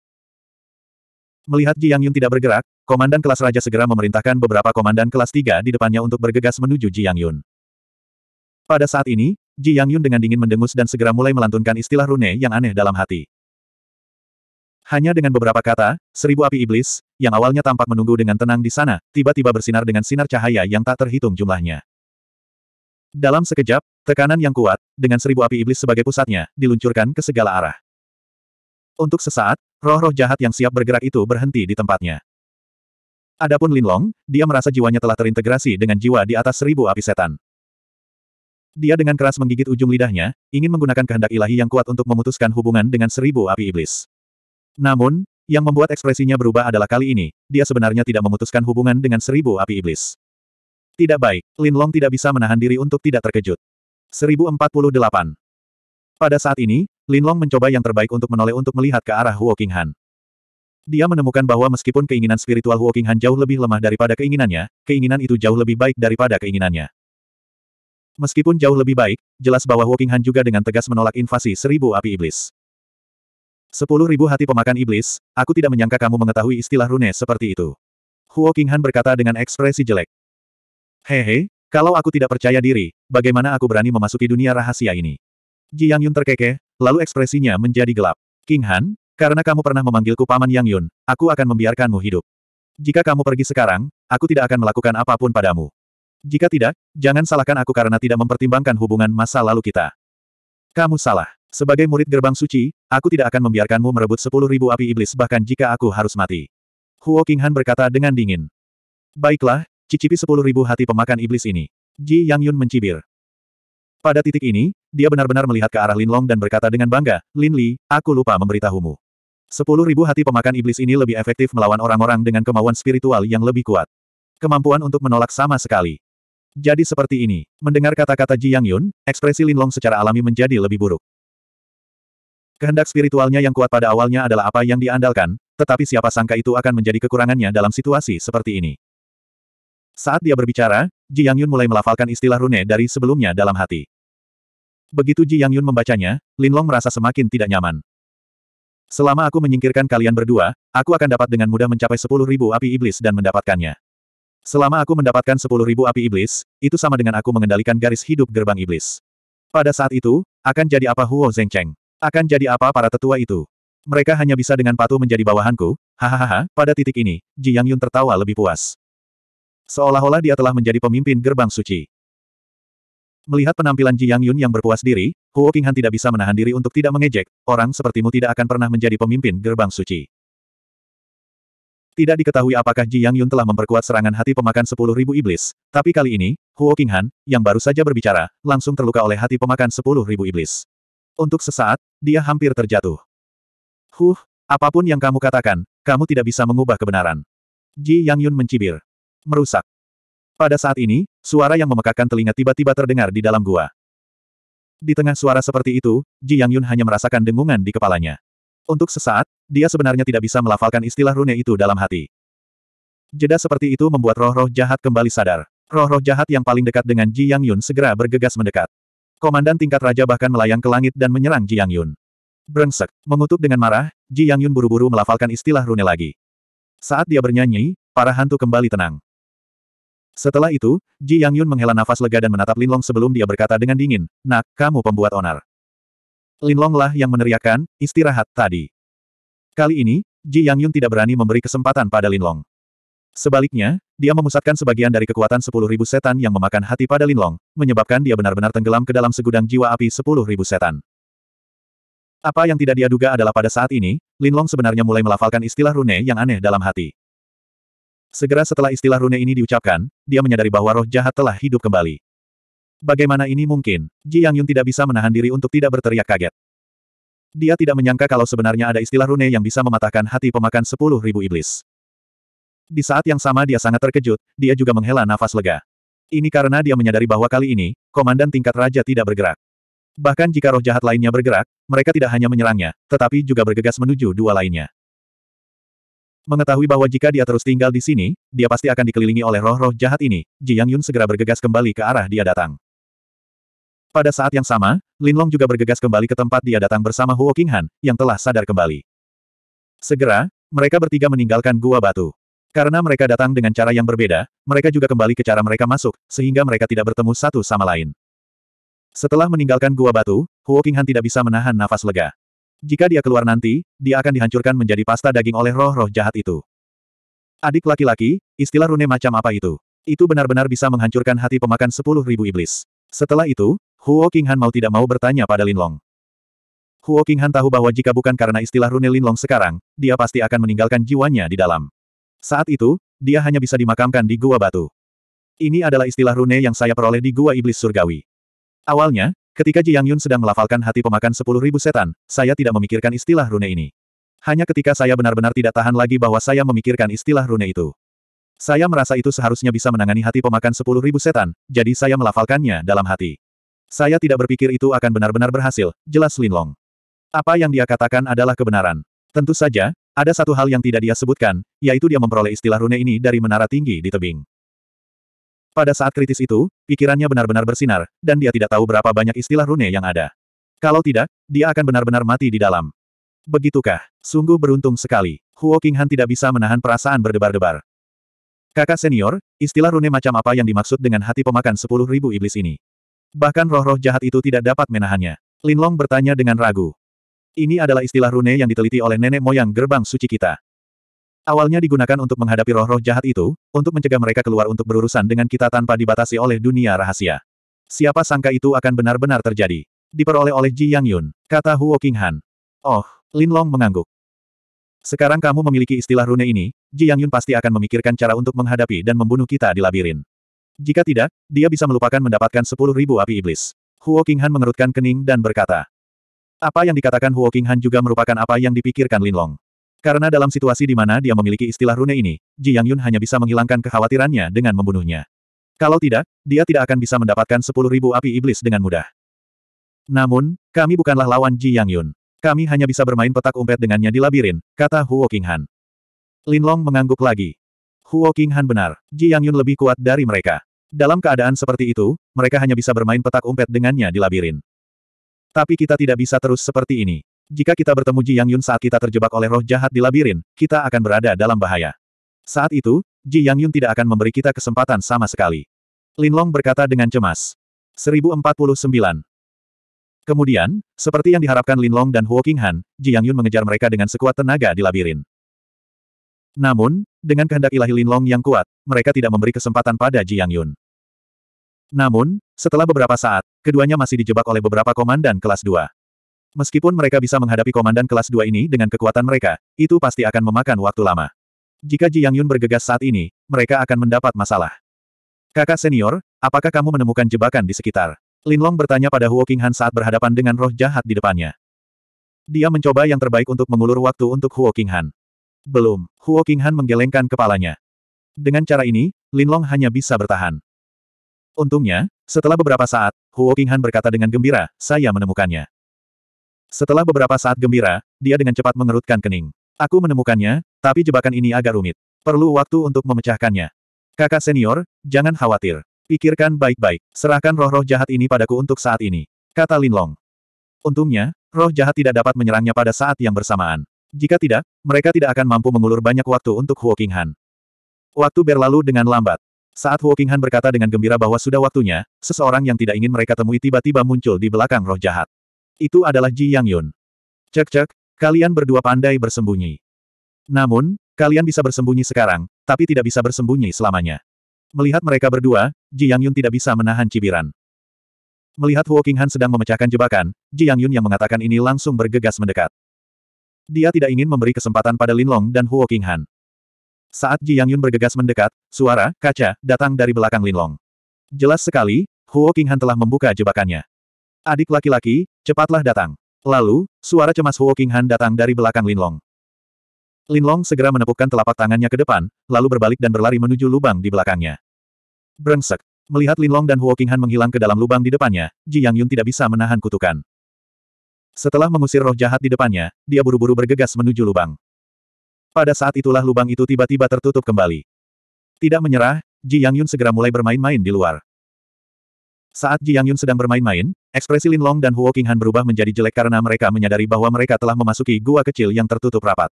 Melihat Ji Yang Yun tidak bergerak, Komandan kelas raja segera memerintahkan beberapa komandan kelas tiga di depannya untuk bergegas menuju Ji Yang Yun. Pada saat ini, Ji Yang Yun dengan dingin mendengus dan segera mulai melantunkan istilah rune yang aneh dalam hati. Hanya dengan beberapa kata, seribu api iblis, yang awalnya tampak menunggu dengan tenang di sana, tiba-tiba bersinar dengan sinar cahaya yang tak terhitung jumlahnya. Dalam sekejap, tekanan yang kuat, dengan seribu api iblis sebagai pusatnya, diluncurkan ke segala arah. Untuk sesaat, roh-roh jahat yang siap bergerak itu berhenti di tempatnya. Adapun Lin Long, dia merasa jiwanya telah terintegrasi dengan jiwa di atas seribu api setan. Dia dengan keras menggigit ujung lidahnya, ingin menggunakan kehendak ilahi yang kuat untuk memutuskan hubungan dengan seribu api iblis. Namun, yang membuat ekspresinya berubah adalah kali ini, dia sebenarnya tidak memutuskan hubungan dengan seribu api iblis. Tidak baik, Lin Long tidak bisa menahan diri untuk tidak terkejut. 1048 Pada saat ini, Lin Long mencoba yang terbaik untuk menoleh untuk melihat ke arah Huo Han. Dia menemukan bahwa meskipun keinginan spiritual Huo Han jauh lebih lemah daripada keinginannya, keinginan itu jauh lebih baik daripada keinginannya. Meskipun jauh lebih baik, jelas bahwa Huo Han juga dengan tegas menolak invasi seribu api iblis. Sepuluh ribu hati pemakan iblis, aku tidak menyangka kamu mengetahui istilah rune seperti itu. Huo Han berkata dengan ekspresi jelek. Hehe, kalau aku tidak percaya diri, bagaimana aku berani memasuki dunia rahasia ini? Ji Yang Yun terkekeh, lalu ekspresinya menjadi gelap. King Han, karena kamu pernah memanggilku Paman Yang Yun, aku akan membiarkanmu hidup. Jika kamu pergi sekarang, aku tidak akan melakukan apa pun padamu. Jika tidak, jangan salahkan aku karena tidak mempertimbangkan hubungan masa lalu kita. Kamu salah. Sebagai murid gerbang suci, aku tidak akan membiarkanmu merebut sepuluh ribu api iblis bahkan jika aku harus mati. Huo Han berkata dengan dingin. Baiklah, cicipi sepuluh ribu hati pemakan iblis ini. Ji Yang Yun mencibir. Pada titik ini, dia benar-benar melihat ke arah Lin Long dan berkata dengan bangga, Lin Li, aku lupa memberitahumu. Sepuluh ribu hati pemakan iblis ini lebih efektif melawan orang-orang dengan kemauan spiritual yang lebih kuat. Kemampuan untuk menolak sama sekali. Jadi seperti ini. Mendengar kata-kata Ji Yang Yun, ekspresi Lin Long secara alami menjadi lebih buruk. Kehendak spiritualnya yang kuat pada awalnya adalah apa yang diandalkan, tetapi siapa sangka itu akan menjadi kekurangannya dalam situasi seperti ini. Saat dia berbicara, Ji Yang Yun mulai melafalkan istilah rune dari sebelumnya dalam hati. Begitu Ji Yang Yun membacanya, Lin Long merasa semakin tidak nyaman. Selama aku menyingkirkan kalian berdua, aku akan dapat dengan mudah mencapai sepuluh ribu api iblis dan mendapatkannya. Selama aku mendapatkan sepuluh ribu api iblis, itu sama dengan aku mengendalikan garis hidup gerbang iblis. Pada saat itu, akan jadi apa Huo Zhengcheng? Akan jadi apa para tetua itu? Mereka hanya bisa dengan patuh menjadi bawahanku, hahaha, pada titik ini, Ji Yang Yun tertawa lebih puas. Seolah-olah dia telah menjadi pemimpin gerbang suci. Melihat penampilan Ji Yang Yun yang berpuas diri, Huo Qinghan tidak bisa menahan diri untuk tidak mengejek, orang sepertimu tidak akan pernah menjadi pemimpin gerbang suci. Tidak diketahui apakah Ji Yang Yun telah memperkuat serangan hati pemakan sepuluh ribu iblis, tapi kali ini, Huo Qinghan, yang baru saja berbicara, langsung terluka oleh hati pemakan sepuluh ribu iblis. Untuk sesaat, dia hampir terjatuh. Huh, apa pun yang kamu katakan, kamu tidak bisa mengubah kebenaran. Ji Yang Yun mencibir. Merusak. Pada saat ini, suara yang memekakkan telinga tiba-tiba terdengar di dalam gua. Di tengah suara seperti itu, Ji Yang Yun hanya merasakan dengungan di kepalanya. Untuk sesaat, dia sebenarnya tidak bisa melafalkan istilah rune itu dalam hati. Jeda seperti itu membuat roh-roh jahat kembali sadar. Roh-roh jahat yang paling dekat dengan Ji Yang Yun segera bergegas mendekat. Komandan tingkat raja bahkan melayang ke langit dan menyerang Ji Yang Yun. Brengsek, mengutuk dengan marah, Ji Yang Yun buru-buru melafalkan istilah rune lagi. Saat dia bernyanyi, para hantu kembali tenang. Setelah itu, Ji Yang Yun menghela nafas lega dan menatap Lin Long sebelum dia berkata dengan dingin, Nak, kamu pembuat onar. Lin Long lah yang meneriakkan, istirahat tadi. Kali ini, Ji Yang Yun tidak berani memberi kesempatan pada Lin Long. Sebaliknya, dia memusatkan sebagian dari kekuatan 10.000 setan yang memakan hati pada Linlong, menyebabkan dia benar-benar tenggelam ke dalam segudang jiwa api 10.000 setan. Apa yang tidak dia duga adalah pada saat ini, Linlong sebenarnya mulai melafalkan istilah rune yang aneh dalam hati. Segera setelah istilah rune ini diucapkan, dia menyadari bahwa roh jahat telah hidup kembali. Bagaimana ini mungkin? Ji Yangyun tidak bisa menahan diri untuk tidak berteriak kaget. Dia tidak menyangka kalau sebenarnya ada istilah rune yang bisa mematahkan hati pemakan 10.000 iblis. Di saat yang sama dia sangat terkejut, dia juga menghela nafas lega. Ini karena dia menyadari bahwa kali ini, komandan tingkat raja tidak bergerak. Bahkan jika roh jahat lainnya bergerak, mereka tidak hanya menyerangnya, tetapi juga bergegas menuju dua lainnya. Mengetahui bahwa jika dia terus tinggal di sini, dia pasti akan dikelilingi oleh roh-roh jahat ini, Ji Yang Yun segera bergegas kembali ke arah dia datang. Pada saat yang sama, Lin Long juga bergegas kembali ke tempat dia datang bersama Huo Qinghan, yang telah sadar kembali. Segera, mereka bertiga meninggalkan gua batu. Karena mereka datang dengan cara yang berbeda, mereka juga kembali ke cara mereka masuk, sehingga mereka tidak bertemu satu sama lain. Setelah meninggalkan gua batu, Huo Qinghan tidak bisa menahan nafas lega. Jika dia keluar nanti, dia akan dihancurkan menjadi pasta daging oleh roh-roh jahat itu. Adik laki-laki, istilah rune macam apa itu? Itu benar-benar bisa menghancurkan hati pemakan sepuluh ribu iblis. Setelah itu, Huo Qinghan mau tidak mau bertanya pada Linlong. Huo Qinghan tahu bahwa jika bukan karena istilah rune Linlong sekarang, dia pasti akan meninggalkan jiwanya di dalam. Saat itu, dia hanya bisa dimakamkan di Gua Batu. Ini adalah istilah rune yang saya peroleh di Gua Iblis Surgawi. Awalnya, ketika Ji Yang Yun sedang melafalkan hati pemakan sepuluh ribu setan, saya tidak memikirkan istilah rune ini. Hanya ketika saya benar-benar tidak tahan lagi bahwa saya memikirkan istilah rune itu. Saya merasa itu seharusnya bisa menangani hati pemakan sepuluh ribu setan, jadi saya melafalkannya dalam hati. Saya tidak berpikir itu akan benar-benar berhasil, jelas Lin Long. Apa yang dia katakan adalah kebenaran. Tentu saja, ada satu hal yang tidak dia sebutkan, yaitu dia memperoleh istilah rune ini dari menara tinggi di tebing. Pada saat kritis itu, pikirannya benar-benar bersinar, dan dia tidak tahu berapa banyak istilah rune yang ada. Kalau tidak, dia akan benar-benar mati di dalam. Begitukah? Sungguh beruntung sekali. Huo Qinghan tidak bisa menahan perasaan berdebar-debar. Kakak senior, istilah rune macam apa yang dimaksud dengan hati pemakan sepuluh ribu iblis ini? Bahkan roh-roh jahat itu tidak dapat menahannya. Linlong bertanya dengan ragu. Ini adalah istilah rune yang diteliti oleh nenek moyang gerbang suci kita. Awalnya digunakan untuk menghadapi roh-roh jahat itu, untuk mencegah mereka keluar untuk berurusan dengan kita tanpa dibatasi oleh dunia rahasia. Siapa sangka itu akan benar-benar terjadi. Diperoleh oleh Ji Yang Yun, kata Huo Qinghan. Oh, Lin Long mengangguk. Sekarang kamu memiliki istilah rune ini, Ji Yang Yun pasti akan memikirkan cara untuk menghadapi dan membunuh kita di labirin. Jika tidak, dia bisa melupakan mendapatkan sepuluh ribu api iblis. Huo Qinghan mengerutkan kening dan berkata, apa yang dikatakan Huo Qinghan juga merupakan apa yang dipikirkan Lin Long. Karena dalam situasi di mana dia memiliki istilah rune ini, Ji Yang Yun hanya bisa menghilangkan kekhawatirannya dengan membunuhnya. Kalau tidak, dia tidak akan bisa mendapatkan sepuluh ribu api iblis dengan mudah. Namun, kami bukanlah lawan Ji Yang Yun. Kami hanya bisa bermain petak umpet dengannya di labirin, kata Huo Qinghan. Lin Long mengangguk lagi. Huo Qinghan benar, Ji Yang Yun lebih kuat dari mereka. Dalam keadaan seperti itu, mereka hanya bisa bermain petak umpet dengannya di labirin. Tapi kita tidak bisa terus seperti ini. Jika kita bertemu Ji Yang Yun saat kita terjebak oleh roh jahat di labirin, kita akan berada dalam bahaya. Saat itu, Ji Yang Yun tidak akan memberi kita kesempatan sama sekali. Lin Long berkata dengan cemas. 1049. Kemudian, seperti yang diharapkan Lin Long dan Huo Qinghan, Ji Yang Yun mengejar mereka dengan sekuat tenaga di labirin. Namun, dengan kehendak ilahi Lin Long yang kuat, mereka tidak memberi kesempatan pada Ji Yang Yun. Namun, setelah beberapa saat, keduanya masih dijebak oleh beberapa komandan kelas 2. Meskipun mereka bisa menghadapi komandan kelas 2 ini dengan kekuatan mereka, itu pasti akan memakan waktu lama. Jika Ji Yang Yun bergegas saat ini, mereka akan mendapat masalah. Kakak senior, apakah kamu menemukan jebakan di sekitar? Lin Long bertanya pada Huo Qinghan saat berhadapan dengan roh jahat di depannya. Dia mencoba yang terbaik untuk mengulur waktu untuk Huo Qinghan. Belum, Huo Qinghan menggelengkan kepalanya. Dengan cara ini, Lin Long hanya bisa bertahan. Untungnya, setelah beberapa saat, Huo Qinghan berkata dengan gembira, saya menemukannya. Setelah beberapa saat gembira, dia dengan cepat mengerutkan kening. Aku menemukannya, tapi jebakan ini agak rumit. Perlu waktu untuk memecahkannya. Kakak senior, jangan khawatir. Pikirkan baik-baik, serahkan roh-roh jahat ini padaku untuk saat ini. Kata Lin Long. Untungnya, roh jahat tidak dapat menyerangnya pada saat yang bersamaan. Jika tidak, mereka tidak akan mampu mengulur banyak waktu untuk Huo Qinghan. Waktu berlalu dengan lambat. Saat Huo Qinghan berkata dengan gembira bahwa sudah waktunya, seseorang yang tidak ingin mereka temui tiba-tiba muncul di belakang roh jahat. Itu adalah Ji Yang Yun. Cek-cek, kalian berdua pandai bersembunyi. Namun, Kalian bisa bersembunyi sekarang, tapi tidak bisa bersembunyi selamanya. Melihat mereka berdua, Ji Yang Yun tidak bisa menahan cibiran. Melihat Huo King Han sedang memecahkan jebakan, Ji Yang Yun yang mengatakan ini langsung bergegas mendekat. Dia tidak ingin memberi kesempatan pada Lin Long dan Huo King Han. Saat Ji Yang Yun bergegas mendekat, suara, kaca, datang dari belakang Lin Long. Jelas sekali, Huo King Han telah membuka jebakannya. Adik laki-laki, cepatlah datang. Lalu, suara cemas Huo King Han datang dari belakang Lin Long. Lin Long segera menepukkan telapak tangannya ke depan, lalu berbalik dan berlari menuju lubang di belakangnya. Brengsek. Melihat Lin Long dan Huo Qinghan menghilang ke dalam lubang di depannya, Ji Yang Yun tidak bisa menahan kutukan. Setelah mengusir roh jahat di depannya, dia buru-buru bergegas menuju lubang. Pada saat itulah lubang itu tiba-tiba tertutup kembali. Tidak menyerah, Ji Yang Yun segera mulai bermain-main di luar. Saat Ji Yang Yun sedang bermain-main, ekspresi Lin Long dan Huo Qinghan berubah menjadi jelek karena mereka menyadari bahwa mereka telah memasuki gua kecil yang tertutup rapat.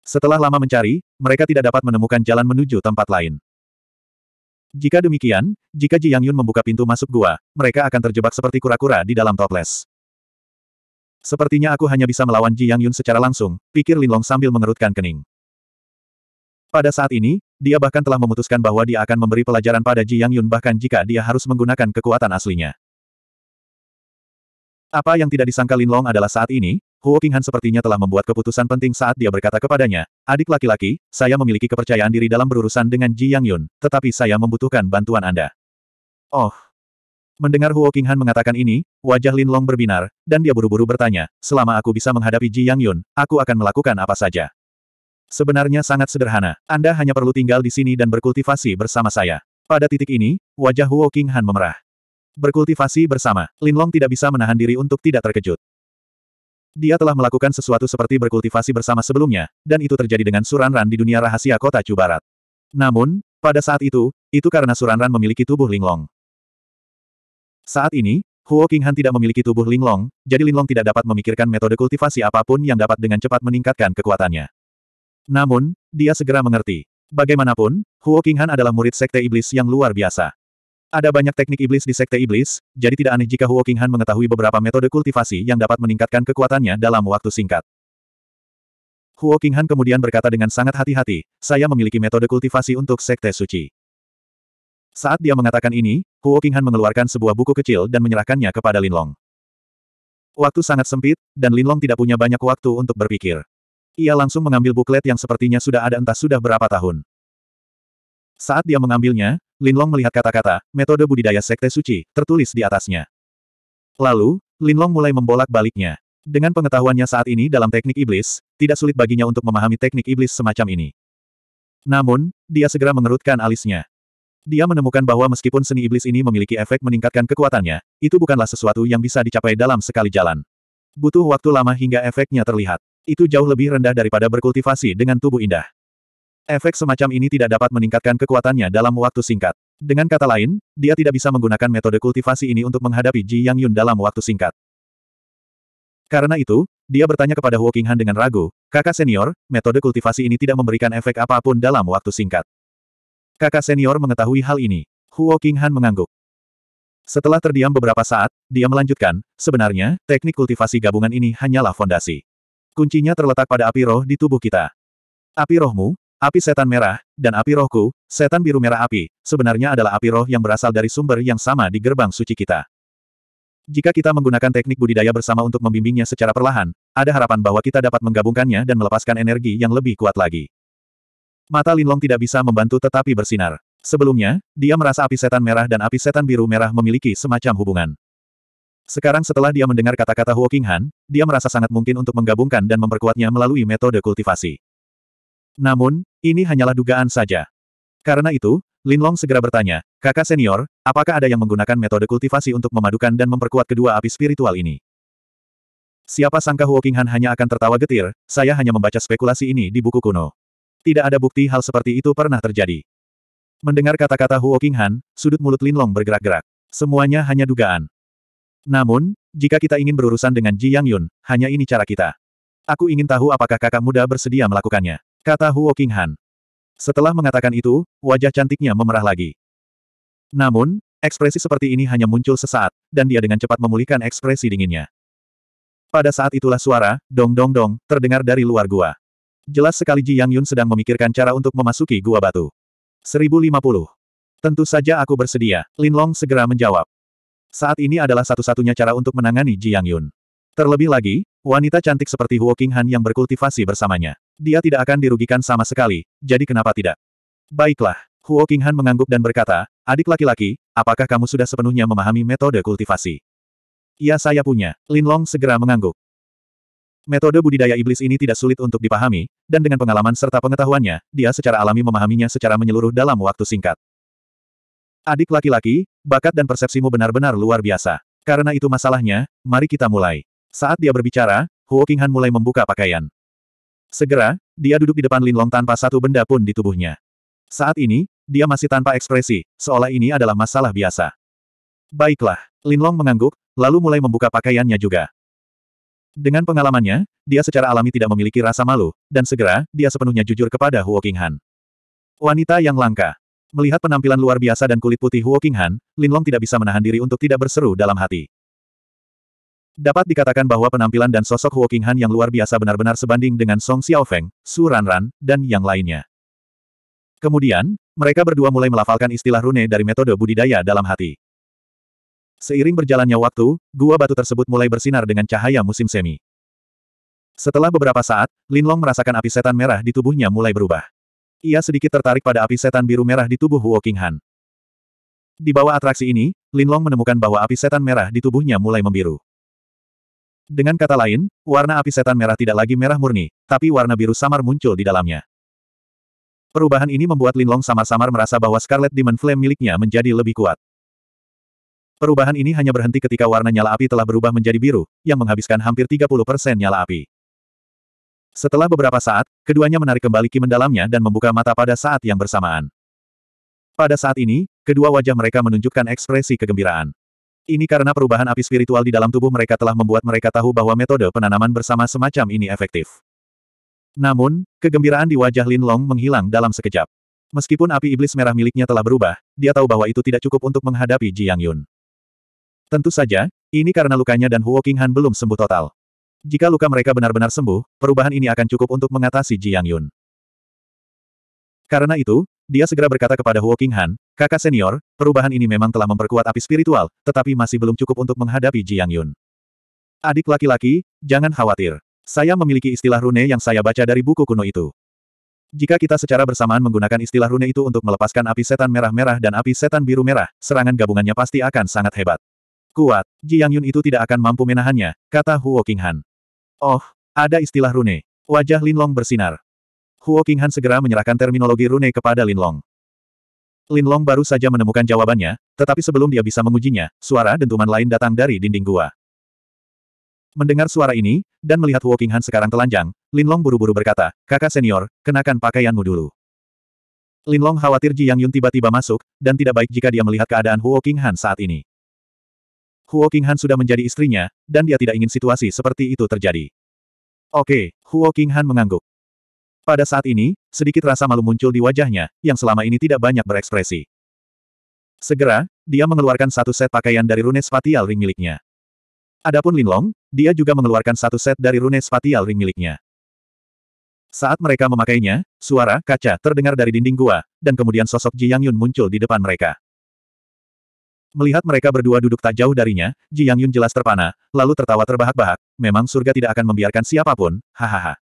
Setelah lama mencari, mereka tidak dapat menemukan jalan menuju tempat lain. Jika demikian, jika Ji Yang Yun membuka pintu masuk gua, mereka akan terjebak seperti kura-kura di dalam toples. Sepertinya aku hanya bisa melawan Ji Yang Yun secara langsung, pikir Lin Long sambil mengerutkan kening. Pada saat ini, dia bahkan telah memutuskan bahwa dia akan memberi pelajaran pada Ji Yang Yun bahkan jika dia harus menggunakan kekuatan aslinya. Apa yang tidak disangka Lin Long adalah saat ini, Huo Qinghan sepertinya telah membuat keputusan penting saat dia berkata kepadanya, adik laki-laki, saya memiliki kepercayaan diri dalam berurusan dengan Ji Yang Yun, tetapi saya membutuhkan bantuan Anda. Oh. Mendengar Huo Qinghan mengatakan ini, wajah Lin Long berbinar, dan dia buru-buru bertanya, selama aku bisa menghadapi Ji Yang Yun, aku akan melakukan apa saja. Sebenarnya sangat sederhana, Anda hanya perlu tinggal di sini dan berkultivasi bersama saya. Pada titik ini, wajah Huo Qinghan memerah. Berkultivasi bersama, Lin Long tidak bisa menahan diri untuk tidak terkejut. Dia telah melakukan sesuatu seperti berkultivasi bersama sebelumnya, dan itu terjadi dengan Suranran di dunia rahasia kota Chu Barat. Namun, pada saat itu, itu karena Suranran memiliki tubuh Linglong. Saat ini, Huo Qinghan tidak memiliki tubuh Linglong, jadi Linglong tidak dapat memikirkan metode kultivasi apa pun yang dapat dengan cepat meningkatkan kekuatannya. Namun, dia segera mengerti. Bagaimanapun, Huo Qinghan adalah murid Sekte Iblis yang luar biasa. Ada banyak teknik iblis di Sekte Iblis, jadi tidak aneh jika Huo Qinghan mengetahui beberapa metode kultivasi yang dapat meningkatkan kekuatannya dalam waktu singkat. Huo Qinghan kemudian berkata dengan sangat hati-hati, saya memiliki metode kultivasi untuk Sekte Suci. Saat dia mengatakan ini, Huo Qinghan mengeluarkan sebuah buku kecil dan menyerahkannya kepada Linlong. Waktu sangat sempit, dan Linlong tidak punya banyak waktu untuk berpikir. Ia langsung mengambil buklet yang sepertinya sudah ada entah sudah berapa tahun. Saat dia mengambilnya, Linlong melihat kata-kata, metode budidaya sekte suci, tertulis di atasnya. Lalu, Linlong mulai membolak-baliknya. Dengan pengetahuannya saat ini dalam teknik iblis, tidak sulit baginya untuk memahami teknik iblis semacam ini. Namun, dia segera mengerutkan alisnya. Dia menemukan bahwa meskipun seni iblis ini memiliki efek meningkatkan kekuatannya, itu bukanlah sesuatu yang bisa dicapai dalam sekali jalan. Butuh waktu lama hingga efeknya terlihat. Itu jauh lebih rendah daripada berkultivasi dengan tubuh indah. Efek semacam ini tidak dapat meningkatkan kekuatannya dalam waktu singkat. Dengan kata lain, dia tidak bisa menggunakan metode kultivasi ini untuk menghadapi Ji Yang Yun dalam waktu singkat. Karena itu, dia bertanya kepada Huo Qinghan dengan ragu, kakak senior, metode kultivasi ini tidak memberikan efek apa pun dalam waktu singkat. Kakak senior mengetahui hal ini. Huo Qinghan mengangguk. Setelah terdiam beberapa saat, dia melanjutkan, sebenarnya, teknik kultivasi gabungan ini hanyalah fondasi. Kuncinya terletak pada api roh di tubuh kita. Api rohmu, Api setan merah, dan api rohku, setan biru merah api, sebenarnya adalah api roh yang berasal dari sumber yang sama di gerbang suci kita. Jika kita menggunakan teknik budidaya bersama untuk membimbingnya secara perlahan, ada harapan bahwa kita dapat menggabungkannya dan melepaskan energi yang lebih kuat lagi. Mata Linlong tidak bisa membantu tetapi bersinar. Sebelumnya, dia merasa api setan merah dan api setan biru merah memiliki semacam hubungan. Sekarang setelah dia mendengar kata-kata Huo Qinghan, dia merasa sangat mungkin untuk menggabungkan dan memperkuatnya melalui metode kultivasi. Namun, ini hanyalah dugaan saja. Karena itu, Lin Long segera bertanya, kakak senior, apakah ada yang menggunakan metode kultivasi untuk memadukan dan memperkuat kedua api spiritual ini? Siapa sangka Huo Qinghan hanya akan tertawa getir, saya hanya membaca spekulasi ini di buku kuno. Tidak ada bukti hal seperti itu pernah terjadi. Mendengar kata-kata Huo Qinghan, sudut mulut Lin Long bergerak-gerak. Semuanya hanya dugaan. Namun, jika kita ingin berurusan dengan Ji Yang Yun, hanya ini cara kita. Aku ingin tahu apakah kakak muda bersedia melakukannya kata Huo Qinghan. Setelah mengatakan itu, wajah cantiknya memerah lagi. Namun, ekspresi seperti ini hanya muncul sesaat, dan dia dengan cepat memulihkan ekspresi dinginnya. Pada saat itulah suara, dong dong dong, terdengar dari luar gua. Jelas sekali Ji Yang Yun sedang memikirkan cara untuk memasuki gua batu. 1050. Tentu saja aku bersedia, Lin Long segera menjawab. Saat ini adalah satu-satunya cara untuk menangani Ji Yang Yun. Terlebih lagi, wanita cantik seperti Huo Qinghan yang berkultivasi bersamanya. Dia tidak akan dirugikan sama sekali, jadi kenapa tidak? Baiklah, Huo Qinghan mengangguk dan berkata, adik laki-laki, apakah kamu sudah sepenuhnya memahami metode kultivasi? Iya saya punya, Lin Long segera mengangguk. Metode budidaya iblis ini tidak sulit untuk dipahami, dan dengan pengalaman serta pengetahuannya, dia secara alami memahaminya secara menyeluruh dalam waktu singkat. Adik laki-laki, bakat dan persepsimu benar-benar luar biasa. Karena itu masalahnya, mari kita mulai. Saat dia berbicara, Huo Qinghan mulai membuka pakaian. Segera, dia duduk di depan Lin Long tanpa satu benda pun di tubuhnya. Saat ini, dia masih tanpa ekspresi, seolah ini adalah masalah biasa. Baiklah, Lin Long mengangguk, lalu mulai membuka pakaiannya juga. Dengan pengalamannya, dia secara alami tidak memiliki rasa malu, dan segera, dia sepenuhnya jujur kepada Huo Qinghan. Wanita yang langka. Melihat penampilan luar biasa dan kulit putih Huo Qinghan, Lin Long tidak bisa menahan diri untuk tidak berseru dalam hati. Dapat dikatakan bahwa penampilan dan sosok Huo Qinghan yang luar biasa benar-benar sebanding dengan Song Xiaofeng, Su Ranran, dan yang lainnya. Kemudian, mereka berdua mulai melafalkan istilah rune dari metode budidaya dalam hati. Seiring berjalannya waktu, gua batu tersebut mulai bersinar dengan cahaya musim semi. Setelah beberapa saat, Lin Long merasakan api setan merah di tubuhnya mulai berubah. Ia sedikit tertarik pada api setan biru merah di tubuh Wu Han. Di bawah atraksi ini, Lin Long menemukan bahwa api setan merah di tubuhnya mulai membiru. Dengan kata lain, warna api setan merah tidak lagi merah murni, tapi warna biru samar muncul di dalamnya. Perubahan ini membuat Lin Long samar-samar merasa bahwa Scarlet Demon Flame miliknya menjadi lebih kuat. Perubahan ini hanya berhenti ketika warna nyala api telah berubah menjadi biru, yang menghabiskan hampir 30% nyala api. Setelah beberapa saat, keduanya menarik kembali ki mendalamnya dan membuka mata pada saat yang bersamaan. Pada saat ini, kedua wajah mereka menunjukkan ekspresi kegembiraan. Ini karena perubahan api spiritual di dalam tubuh mereka telah membuat mereka tahu bahwa metode penanaman bersama semacam ini efektif. Namun, kegembiraan di wajah Lin Long menghilang dalam sekejap. Meskipun api iblis merah miliknya telah berubah, dia tahu bahwa itu tidak cukup untuk menghadapi Ji Yang Yun. Tentu saja, ini karena lukanya dan Huo Qinghan belum sembuh total. Jika luka mereka benar-benar sembuh, perubahan ini akan cukup untuk mengatasi Ji Yang Yun. Karena itu, dia segera berkata kepada Huo Qinghan, kakak senior, perubahan ini memang telah memperkuat api spiritual, tetapi masih belum cukup untuk menghadapi Ji Yang Yun. Adik laki-laki, jangan khawatir. Saya memiliki istilah rune yang saya baca dari buku kuno itu. Jika kita secara bersamaan menggunakan istilah rune itu untuk melepaskan api setan merah-merah dan api setan biru merah, serangan gabungannya pasti akan sangat hebat. Kuat, Ji Yang Yun itu tidak akan mampu menahannya, kata Huo Qinghan. Oh, ada istilah rune. Wajah Lin Long bersinar. Huo Qinghan segera menyerahkan terminologi rune kepada Lin Long. Lin Long baru saja menemukan jawabannya, tetapi sebelum dia bisa mengujinya, suara dentuman lain datang dari dinding gua. Mendengar suara ini, dan melihat Huo Qinghan sekarang telanjang, Lin Long buru-buru berkata, kakak senior, kenakan pakaianmu dulu. Lin Long khawatir Ji Yang Yun tiba-tiba masuk, dan tidak baik jika dia melihat keadaan Huo Qinghan saat ini. Huo Qinghan sudah menjadi istrinya, dan dia tidak ingin situasi seperti itu terjadi. Oke, Huo Qinghan mengangguk. Pada saat ini, sedikit rasa malu muncul di wajahnya, yang selama ini tidak banyak berekspresi. Segera, dia mengeluarkan satu set pakaian dari rune spatial ring miliknya. Adapun Lin Long, dia juga mengeluarkan satu set dari rune spatial ring miliknya. Saat mereka memakainya, suara kaca terdengar dari dinding gua, dan kemudian sosok Ji Yang Yun muncul di depan mereka. Melihat mereka berdua duduk tak jauh darinya, Ji Yang Yun jelas terpana, lalu tertawa terbahak-bahak, memang surga tidak akan membiarkan siapa pun, hahaha.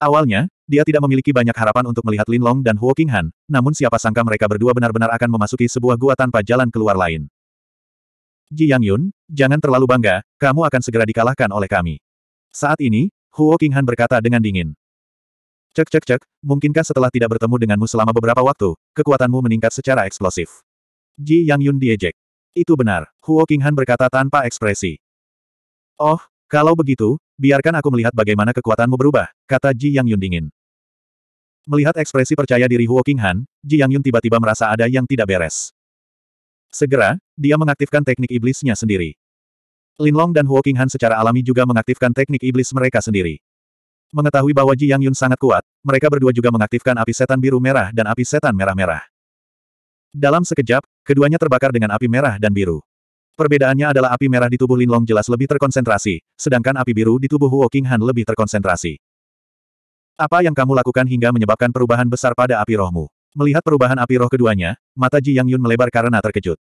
Awalnya, dia tidak memiliki banyak harapan untuk melihat Lin Long dan Huo Qinghan, namun siapa sangka mereka berdua benar-benar akan memasuki sebuah gua tanpa jalan keluar lain. Ji Yang Yun, jangan terlalu bangga, kamu akan segera dikalahkan oleh kami. Saat ini, Huo Qinghan berkata dengan dingin. Cek cek cek, mungkinkah setelah tidak bertemu denganmu selama beberapa waktu, kekuatanmu meningkat secara eksplosif? Ji Yang Yun diejek. Itu benar, Huo Qinghan berkata tanpa ekspresi. Oh, kalau begitu, biarkan aku melihat bagaimana kekuatanmu berubah, kata Ji Yang Yun dingin. Melihat ekspresi percaya diri Huo Qinghan, Ji Yang Yun tiba-tiba merasa ada yang tidak beres. Segera, dia mengaktifkan teknik iblisnya sendiri. Lin Long dan Huo Qinghan secara alami juga mengaktifkan teknik iblis mereka sendiri. Mengetahui bahwa Ji Yang Yun sangat kuat, mereka berdua juga mengaktifkan api setan biru merah dan api setan merah-merah. Dalam sekejap, keduanya terbakar dengan api merah dan biru. Perbedaannya adalah api merah di tubuh Lin Long jelas lebih terkonsentrasi, sedangkan api biru di tubuh Huo Qinghan lebih terkonsentrasi. Apa yang kamu lakukan hingga menyebabkan perubahan besar pada api rohmu? Melihat perubahan api roh keduanya, mata Ji Yang Yun melebar karena terkejut.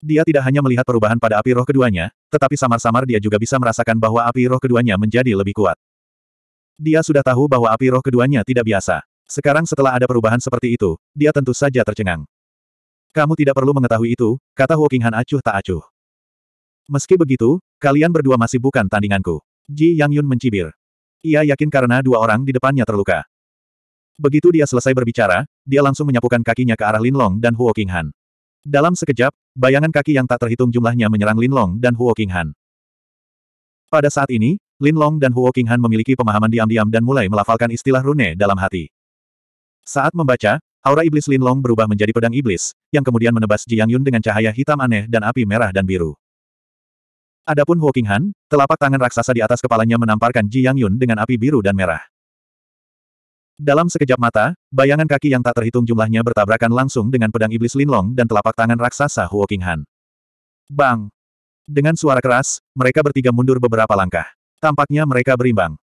Dia tidak hanya melihat perubahan pada api roh keduanya, tetapi samar-samar dia juga bisa merasakan bahwa api roh keduanya menjadi lebih kuat. Dia sudah tahu bahwa api roh keduanya tidak biasa. Sekarang setelah ada perubahan seperti itu, dia tentu saja tercengang. Kamu tidak perlu mengetahui itu, kata Huo Qinghan acuh tak acuh. Meski begitu, kalian berdua masih bukan tandinganku. Ji Yang Yun mencibir. Ia yakin karena dua orang di depannya terluka. Begitu dia selesai berbicara, dia langsung menyapukan kakinya ke arah Lin Long dan Huo Qinghan. Dalam sekejap, bayangan kaki yang tak terhitung jumlahnya menyerang Lin Long dan Huo Qinghan. Pada saat ini, Lin Long dan Huo Qinghan memiliki pemahaman diam-diam dan mulai melafalkan istilah rune dalam hati. Saat membaca, aura iblis Lin Long berubah menjadi pedang iblis, yang kemudian menebas Ji Yang Yun dengan cahaya hitam aneh dan api merah dan biru. Adapun Huo Qinghan, telapak tangan raksasa di atas kepalanya menamparkan Ji Yang Yun dengan api biru dan merah. Dalam sekejap mata, bayangan kaki yang tak terhitung jumlahnya bertabrakan langsung dengan pedang iblis Linlong dan telapak tangan raksasa Huo Qinghan. Bang! Dengan suara keras, mereka bertiga mundur beberapa langkah. Tampaknya mereka berimbang.